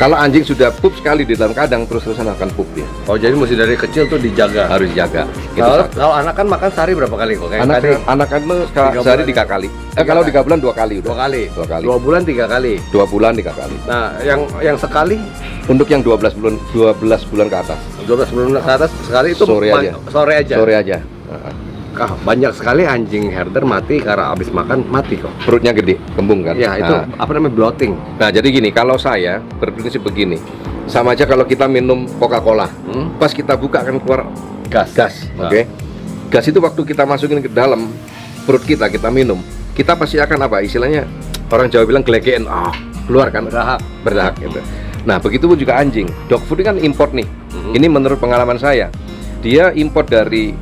S3: Kalau anjing sudah pup sekali di dalam kandang terus-terusan akan pup dia,
S2: Oh jadi mesti dari kecil tuh dijaga.
S3: harus dijaga. Itu
S2: Kalau
S3: satu.
S2: kalau anak kan makan sehari berapa kali kok? Kayak
S3: Anak
S2: tadi
S3: anak kan sehari tiga kali. Eh kalau tiga bulan dua kali udah.
S2: dua kali.
S3: Dua kali.
S2: Dua bulan tiga kali.
S3: Dua bulan tiga kali.
S2: Nah yang yang sekali
S3: Untuk yang 12 bulan 12 bulan ke atas.
S2: 12 bulan ke atas sekali itu
S3: Sore aja.
S2: Sore aja.
S3: Sore aja. Heeh.
S2: Kah, banyak sekali anjing herder mati karena habis makan mati kok.
S3: Perutnya gede, kembung kan?
S2: Ya itu
S3: Nah,
S2: apa namanya bloating.
S3: Nah, jadi gini, kalau saya berprinsip begini. Sama aja kalau kita minum Coca-Cola.
S2: Hmm?
S3: Pas kita buka akan keluar
S2: Gas.
S3: gas,
S2: Nah.
S3: oke? Gas itu waktu kita masukin ke dalam perut kita, kita minum, kita pasti akan apa? Istilahnya orang Jawa bilang gelegean, ah, keluar kan?
S2: Berdahak.
S3: Berdahak gitu. Nah, begitu pun juga anjing. Dog food kan import nih.
S2: Mhm.
S3: Ini menurut pengalaman saya. Dia import dari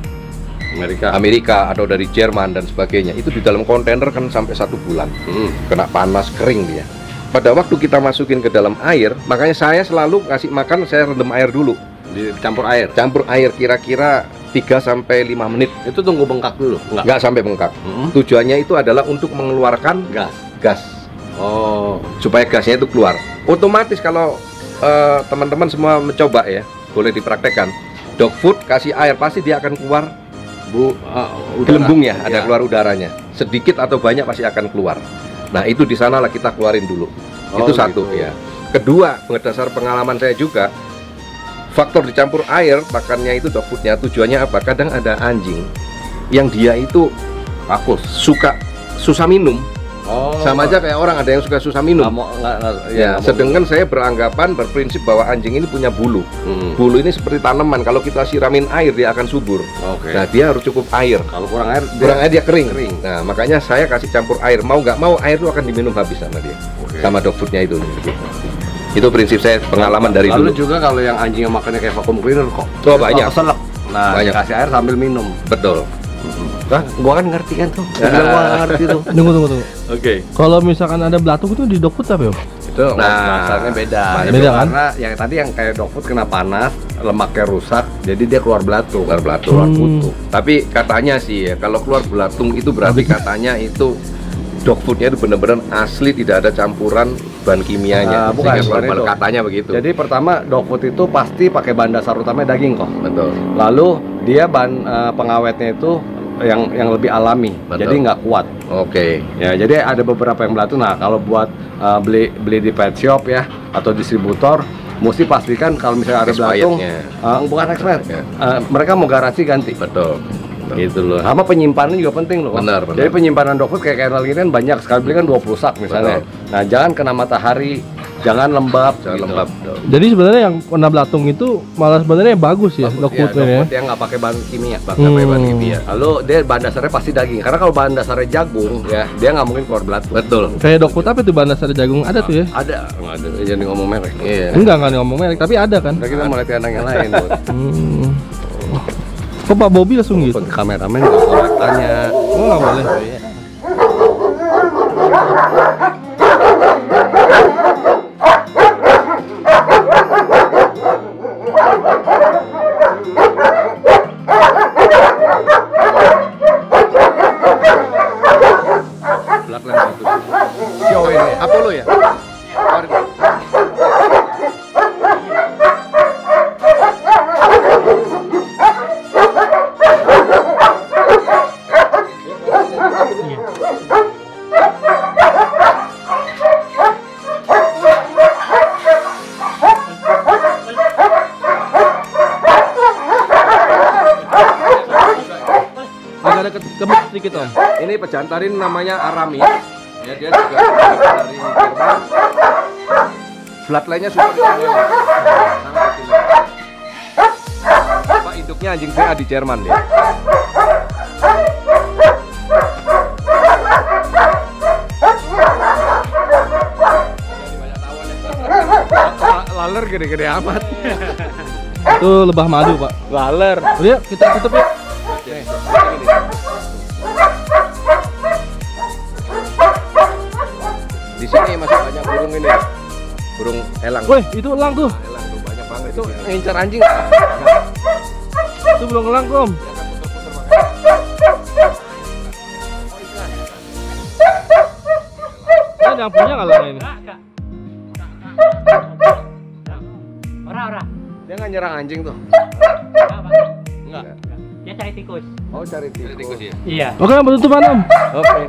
S2: Amerika.
S3: Amerika atau dari Jerman dan sebagainya. Itu di dalam kontainer kan sampai satu bulan.
S2: Hmm.
S3: Kena panas kering dia. Pada waktu kita masukin ke dalam air, makanya saya selalu ngasih makan saya rendam air dulu.
S2: Dicampur air.
S3: Campur air kira-kira 3 sampai 5 menit.
S2: Itu tunggu bengkak dulu. Enggak.
S3: Nggak sampai bengkak.
S2: Hmm.
S3: Tujuannya itu adalah untuk mengeluarkan
S2: Gas.
S3: gas
S2: Oh.
S3: supaya gasnya itu keluar. Otomatis kalau eh, teman-teman semua mencoba ya, boleh dipraktekkan. Dog food kasih air pasti dia akan keluar
S2: Bu, udara.
S3: gelembungnya, ada
S2: Ya.
S3: keluar udaranya. Sedikit atau banyak pasti akan keluar. Nah, itu di sanalah kita keluarin dulu.
S2: Oh,
S3: itu satu
S2: gitu.
S3: ya. Kedua, berdasar pengalaman saya juga faktor dicampur air pakannya itu dog foodnya tujuannya apa kadang ada anjing yang dia itu
S2: Rakus.
S3: suka susah minum
S2: Oh.
S3: sama aja kayak orang ada yang suka susah minum
S2: mau nggak nggak-
S3: ya
S2: mau
S3: sedangkan saya beranggapan berprinsip bahwa anjing ini punya bulu
S2: Hmm.
S3: bulu ini seperti tanaman kalau kita siramin air dia akan subur
S2: Oke.
S3: nah dia harus cukup air
S2: Kalau kurang air, dia-
S3: kurang air dia kering.
S2: Kering.
S3: Nah, makanya saya kasih campur air. Mau nggak mau air itu akan diminum habis sama dia.
S2: Oke.
S3: Sama dog foodnya itu. Itu prinsip saya pengalaman dari
S2: Lalu
S3: dulu.
S2: juga kalau yang anjing yang makannya kayak vacuum cleaner kok.
S3: Oh, banyak.
S2: Nah,
S3: Banyak.
S2: kasih air sambil minum.
S3: Betul.
S2: Nah, gua kan ngerti kan tuh. Gua bilang gua ngerti tuh.
S4: Tunggu tunggu tunggu.
S2: Oke.
S4: Kalau misalkan ada belatung itu di dog food apa ya?
S2: Itu
S3: Nah,
S2: rasanya beda.
S4: beda
S2: Itu
S4: kan?
S2: Karena yang tadi yang kayak dog food kena panas, lemaknya rusak, jadi dia keluar belatung.
S3: Keluar belatung.
S2: Keluar
S4: Hmm.
S2: kutu.
S3: Tapi katanya sih ya, kalau keluar belatung itu berarti katanya itu dog foodnya itu benar-benar asli tidak ada campuran bahan kimianya.
S2: Ah, bukan,
S3: Sehingga keluar
S2: bukan itu.
S3: katanya begitu.
S2: Jadi pertama dog food itu pasti pakai bahan dasar utamanya daging kok.
S3: betul.
S2: Lalu dia bahan eh, pengawetnya itu yang yang lebih alami,
S3: Betul.
S2: jadi nggak kuat.
S3: Oke.
S2: Ya, jadi ada beberapa yang belatung. Nah, kalau buat uh, beli beli di pet shop ya atau distributor, mesti pastikan kalau misalnya ada belatung, uh, bukan expired,
S3: Ya.
S2: uh, mereka mau garansi ganti.
S3: Betul.
S2: Gitu loh. Sama penyimpanan juga penting loh.
S3: Benar, benar.
S2: Jadi penyimpanan dog food kayak kennel kan banyak sekali beli kan 20 sak misalnya. Nah, jangan kena matahari, jangan lembab,
S3: Jangan
S2: gitu.
S3: lembab.
S4: Jadi sebenarnya yang kena belatung itu malah sebenarnya bagus ya
S2: Iya, dog
S4: ya.
S2: food yang nggak pakai bahan kimia,
S3: Nggak pakai bahan
S4: Hmm.
S3: kimia.
S2: Lalu dia bahan dasarnya pasti daging. Karena kalau bahan dasarnya jagung ya, dia nggak mungkin keluar belatung.
S3: Betul.
S4: Kayak food apa itu bahan dasar jagung ada tuh ya?
S2: Ada, nggak ada. Jangan ngomong merek.
S3: Iya.
S4: Enggak enggak ngomong merek tapi ada kan.
S2: Udah kita mulai kandang yang lain.
S4: Hmm. Kok Pak Bobby langsung gitu?
S2: Kameramen nggak boleh tanya.
S4: Oh nggak boleh.
S2: Ini
S3: pejantarin namanya Aramis. Ya dia juga dari Jerman. Bloodline-nya super istimewa. Pak induknya anjing VA di Jerman dia.
S2: Laler gede-gede amat.
S4: Itu lebah madu pak.
S2: Laler.
S4: Udah yuk, kita tutup yuk. Woi itu elang tuh.
S3: Elang tuh banyak banget
S2: Itu ngincar anjing.
S4: Itu belum elang tuh om. Ini ada yang punya nggak elang ini?
S6: Orang-orang.
S2: Dia nggak nyerang anjing tuh. Enggak.
S6: Cari tikus.
S2: Oh cari tikus.
S3: ya?
S6: Iya.
S4: Oke penutupan om.
S2: Oke.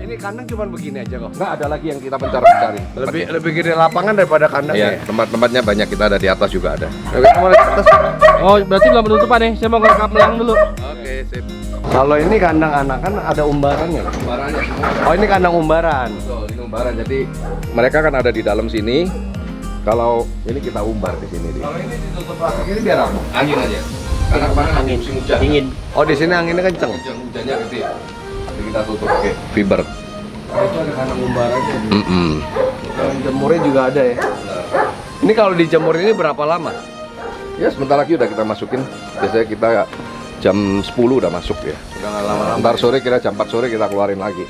S2: Ini kandang cuma begini aja kok.
S3: Nggak ada lagi yang kita pencari-pencari.
S2: Lebih lebih gede lapangan daripada kandang
S3: Iya,
S2: ya.
S3: tempat-tempatnya banyak kita ada di atas juga ada.
S2: Oke, kita mulai ke atas.
S4: Oh berarti belum penutupan nih. Saya mau ngerekam elang dulu.
S3: Oke, sip.
S2: Kalau ini kandang anak kan ada umbarannya.
S3: Umbarannya.
S2: Oh ini kandang umbaran.
S3: Betul, ini umbaran. Jadi mereka kan ada di dalam sini. Kalau ini kita umbar di sini. Di.
S2: Kalau ini ditutup plastik ini biar apa?
S3: Angin aja. Karena kemarin angin musim hujan.
S6: Dingin.
S2: Oh di sini anginnya kenceng.
S3: Hujan hujannya gede. Jadi kita tutup pakai fiber.
S2: Oh, itu ada kandang umbarannya.
S3: Mm
S2: Kalau jemurnya juga ada ya. Ini kalau dijemur ini berapa lama?
S3: Ya sebentar lagi udah kita masukin. Biasanya kita jam 10 udah masuk ya.
S2: Udah lama-lama.
S3: Ntar sore kira jam 4 sore kita keluarin lagi.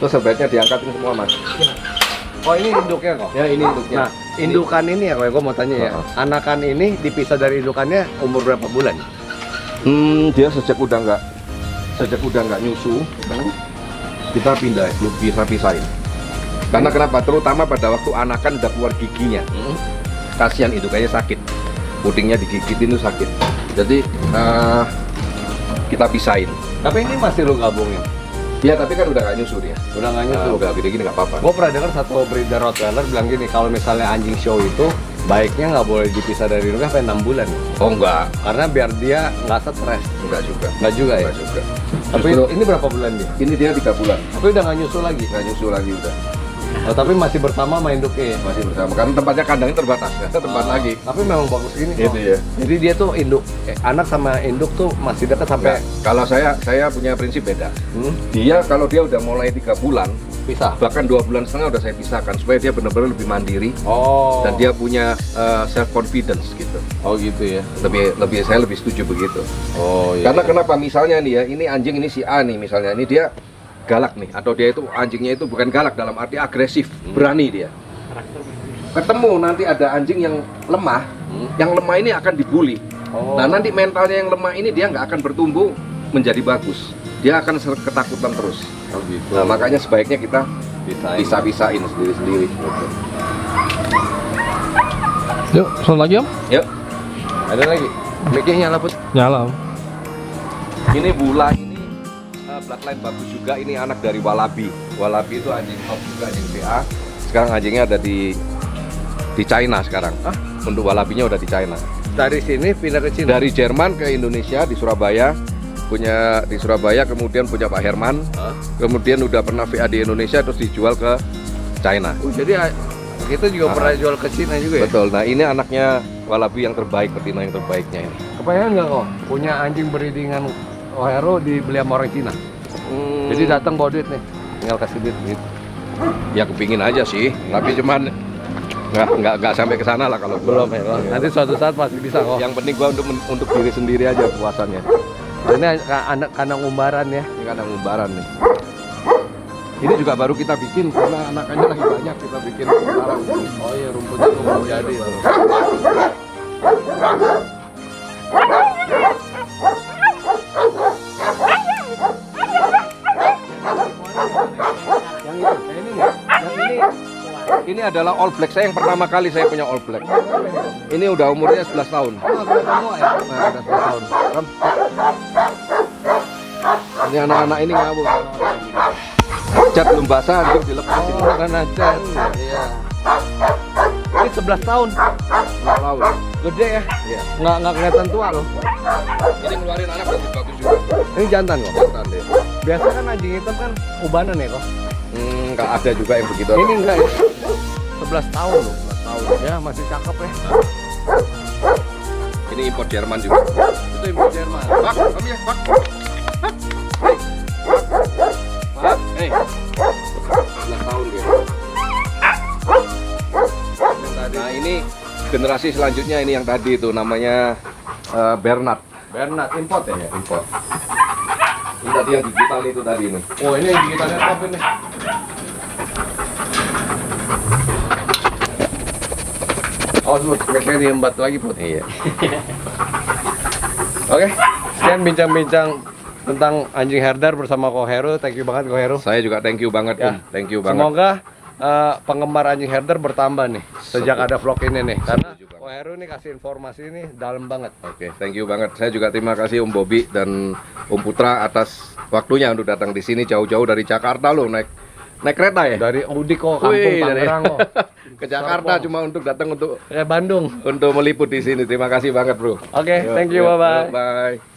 S3: Terus sebaiknya diangkatin semua mas.
S2: Oh ini induknya kok.
S3: Ya ini induknya.
S2: Nah, indukan ini ya, kalau gue mau tanya ya.
S3: Heeh.
S2: Anakan ini dipisah dari indukannya umur berapa bulan?
S3: Hmm, dia sejak udah nggak sejak udah nggak nyusu, kita pindah, bisa pisahin. Karena kenapa? Terutama pada waktu anakan udah keluar giginya. Kasihan itu kayaknya sakit. Pudingnya digigitin itu sakit. Jadi eh, kita pisahin.
S2: Tapi ini masih lu gabungin.
S3: Ya tapi kan udah nggak nyusu dia.
S2: Udah nggak nyusu.
S3: Nah, udah gede gini nggak apa-apa.
S2: Gue pernah dengar satu breeder Rottweiler bilang gini, kalau misalnya anjing show itu baiknya nggak boleh dipisah dari induknya sampai enam bulan ya?
S3: Oh enggak,
S2: karena biar dia nggak stres
S3: enggak juga.
S2: nggak juga ya
S3: Enggak juga.
S2: tapi
S3: Justru-
S2: ini berapa bulan dia
S3: Ini dia tiga bulan,
S2: tapi udah nggak nyusul lagi
S3: nggak nyusul lagi udah.
S2: Oh, tapi masih bersama sama induknya ya
S3: Masih bersama. Karena tempatnya kandangnya terbatas, ada tempat lagi.
S2: tapi memang bagus gini
S3: Gitu ya.
S2: jadi dia tuh induk eh, anak sama induk tuh masih dekat sampai
S3: Enggak. Kalau saya, saya punya prinsip beda.
S2: hmm,
S3: Dia kalau dia udah mulai tiga bulan,
S2: pisah
S3: bahkan dua bulan setengah udah saya pisahkan supaya dia benar-benar lebih mandiri
S2: oh
S3: dan dia punya self confidence gitu.
S2: oh gitu ya
S3: Lebih lebih saya lebih setuju begitu.
S2: oh iya
S3: Karena kenapa misalnya nih ya, ini anjing ini si A nih misalnya, ini dia galak nih atau dia itu anjingnya itu bukan galak dalam arti agresif, berani dia. Ketemu nanti ada anjing yang lemah, yang lemah ini akan dibully.
S2: oh
S3: Nah nanti mentalnya yang lemah ini dia nggak akan bertumbuh menjadi bagus. Dia akan ketakutan terus.
S2: oh gitu
S3: Nah makanya sebaiknya kita
S2: bisa
S3: bisa-bisain sendiri-sendiri. Gitu.
S4: Yuk, soal lagi om?
S3: Yuk,
S2: ada lagi mic-nya nyala put
S4: Nyala om.
S3: ini bula ini uh, bloodline bagus juga. Ini anak dari Walabi. Walabi itu anjing top juga anjing PA. Sekarang anjingnya ada di di China sekarang. Ah, untuk Walabinya udah di China.
S2: dari sini pindah ke Cina
S3: Dari Jerman ke Indonesia di Surabaya punya di Surabaya kemudian punya Pak Herman
S2: Hah?
S3: kemudian udah pernah VA di Indonesia terus dijual ke China
S2: Oh, jadi kita juga
S3: Ah.
S2: pernah jual ke Cina juga ya
S3: betul nah ini anaknya Walabi yang terbaik betina yang terbaiknya ini
S2: kebayang nggak kok punya anjing breedingan Ohero dibeli sama orang Cina. Jadi datang bawa duit nih. Tinggal kasih duit gitu
S3: ya kepingin aja sih. Tapi cuman nggak nggak nggak sampai ke sana lah kalau
S2: belum ya. Nanti suatu saat pasti bisa kok.
S3: Yang penting gua untuk untuk diri sendiri aja puasannya
S2: ini ka- anak kandang umbaran ya.
S3: Ini kadang umbaran nih. Ini juga baru kita bikin karena anakannya lagi banyak kita bikin sekarang
S2: oh iya rumputnya belum jadi ini
S3: adalah all black saya yang pertama kali saya punya all black ini udah umurnya 11 tahun. Nah, ada 11 tahun ini anak-anak ini ngabur cat belum basah anjing dilepasin
S2: oh karena cat. Iya. Ini 11 tahun.
S3: 11 tahun.
S2: Gede ya?
S3: Iya.
S2: nggak nggak kelihatan tua loh.
S3: Ini ngeluarin anak bagus-bagus juga.
S2: Ini jantan kok
S3: jantan deh.
S2: Biasa kan anjing hitam kan ubanan ya kok
S3: hmm, nggak ada juga yang begitu.
S2: Ini enggak ya? 11 tahun loh 11 tahun. Ya masih cakep ya.
S3: Ini import Jerman juga.
S2: Itu impor Jerman.
S3: Pak, kamu ya, Pak. 11 tahun dia. Nah, ini generasi selanjutnya ini yang tadi itu namanya eh, Bernard.
S2: Bernard import ya?
S3: Import. Ini tadi yang digital itu tadi ini.
S2: oh ini yang digitalnya top ini Oh, semut, kayaknya diembat lagi, Put.
S3: Iya.
S2: Oke, sekian bincang-bincang tentang anjing herder bersama Ko Heru. Thank you banget Ko Heru.
S3: Saya juga thank you banget,
S2: Ya.
S3: Thank you banget.
S2: Semoga eh, penggemar anjing herder bertambah nih sejak ada vlog ini nih. Karena Ko Heru nih kasih informasi ini dalam banget.
S3: Oke, thank you banget. Saya juga terima kasih Om Bobby dan Om Putra atas waktunya untuk datang di sini jauh-jauh dari Jakarta loh naik naik kereta ya.
S2: Dari Udiko, Kampung
S3: Wih, dari-
S2: kok.
S3: Ke Jakarta cuma untuk datang untuk
S2: Kayak Bandung.
S3: untuk meliput di sini. Terima kasih banget, Bro.
S2: Oke,
S3: Yuk,
S2: thank you,
S3: yuk,
S2: bye-bye.
S3: yuk, Bye.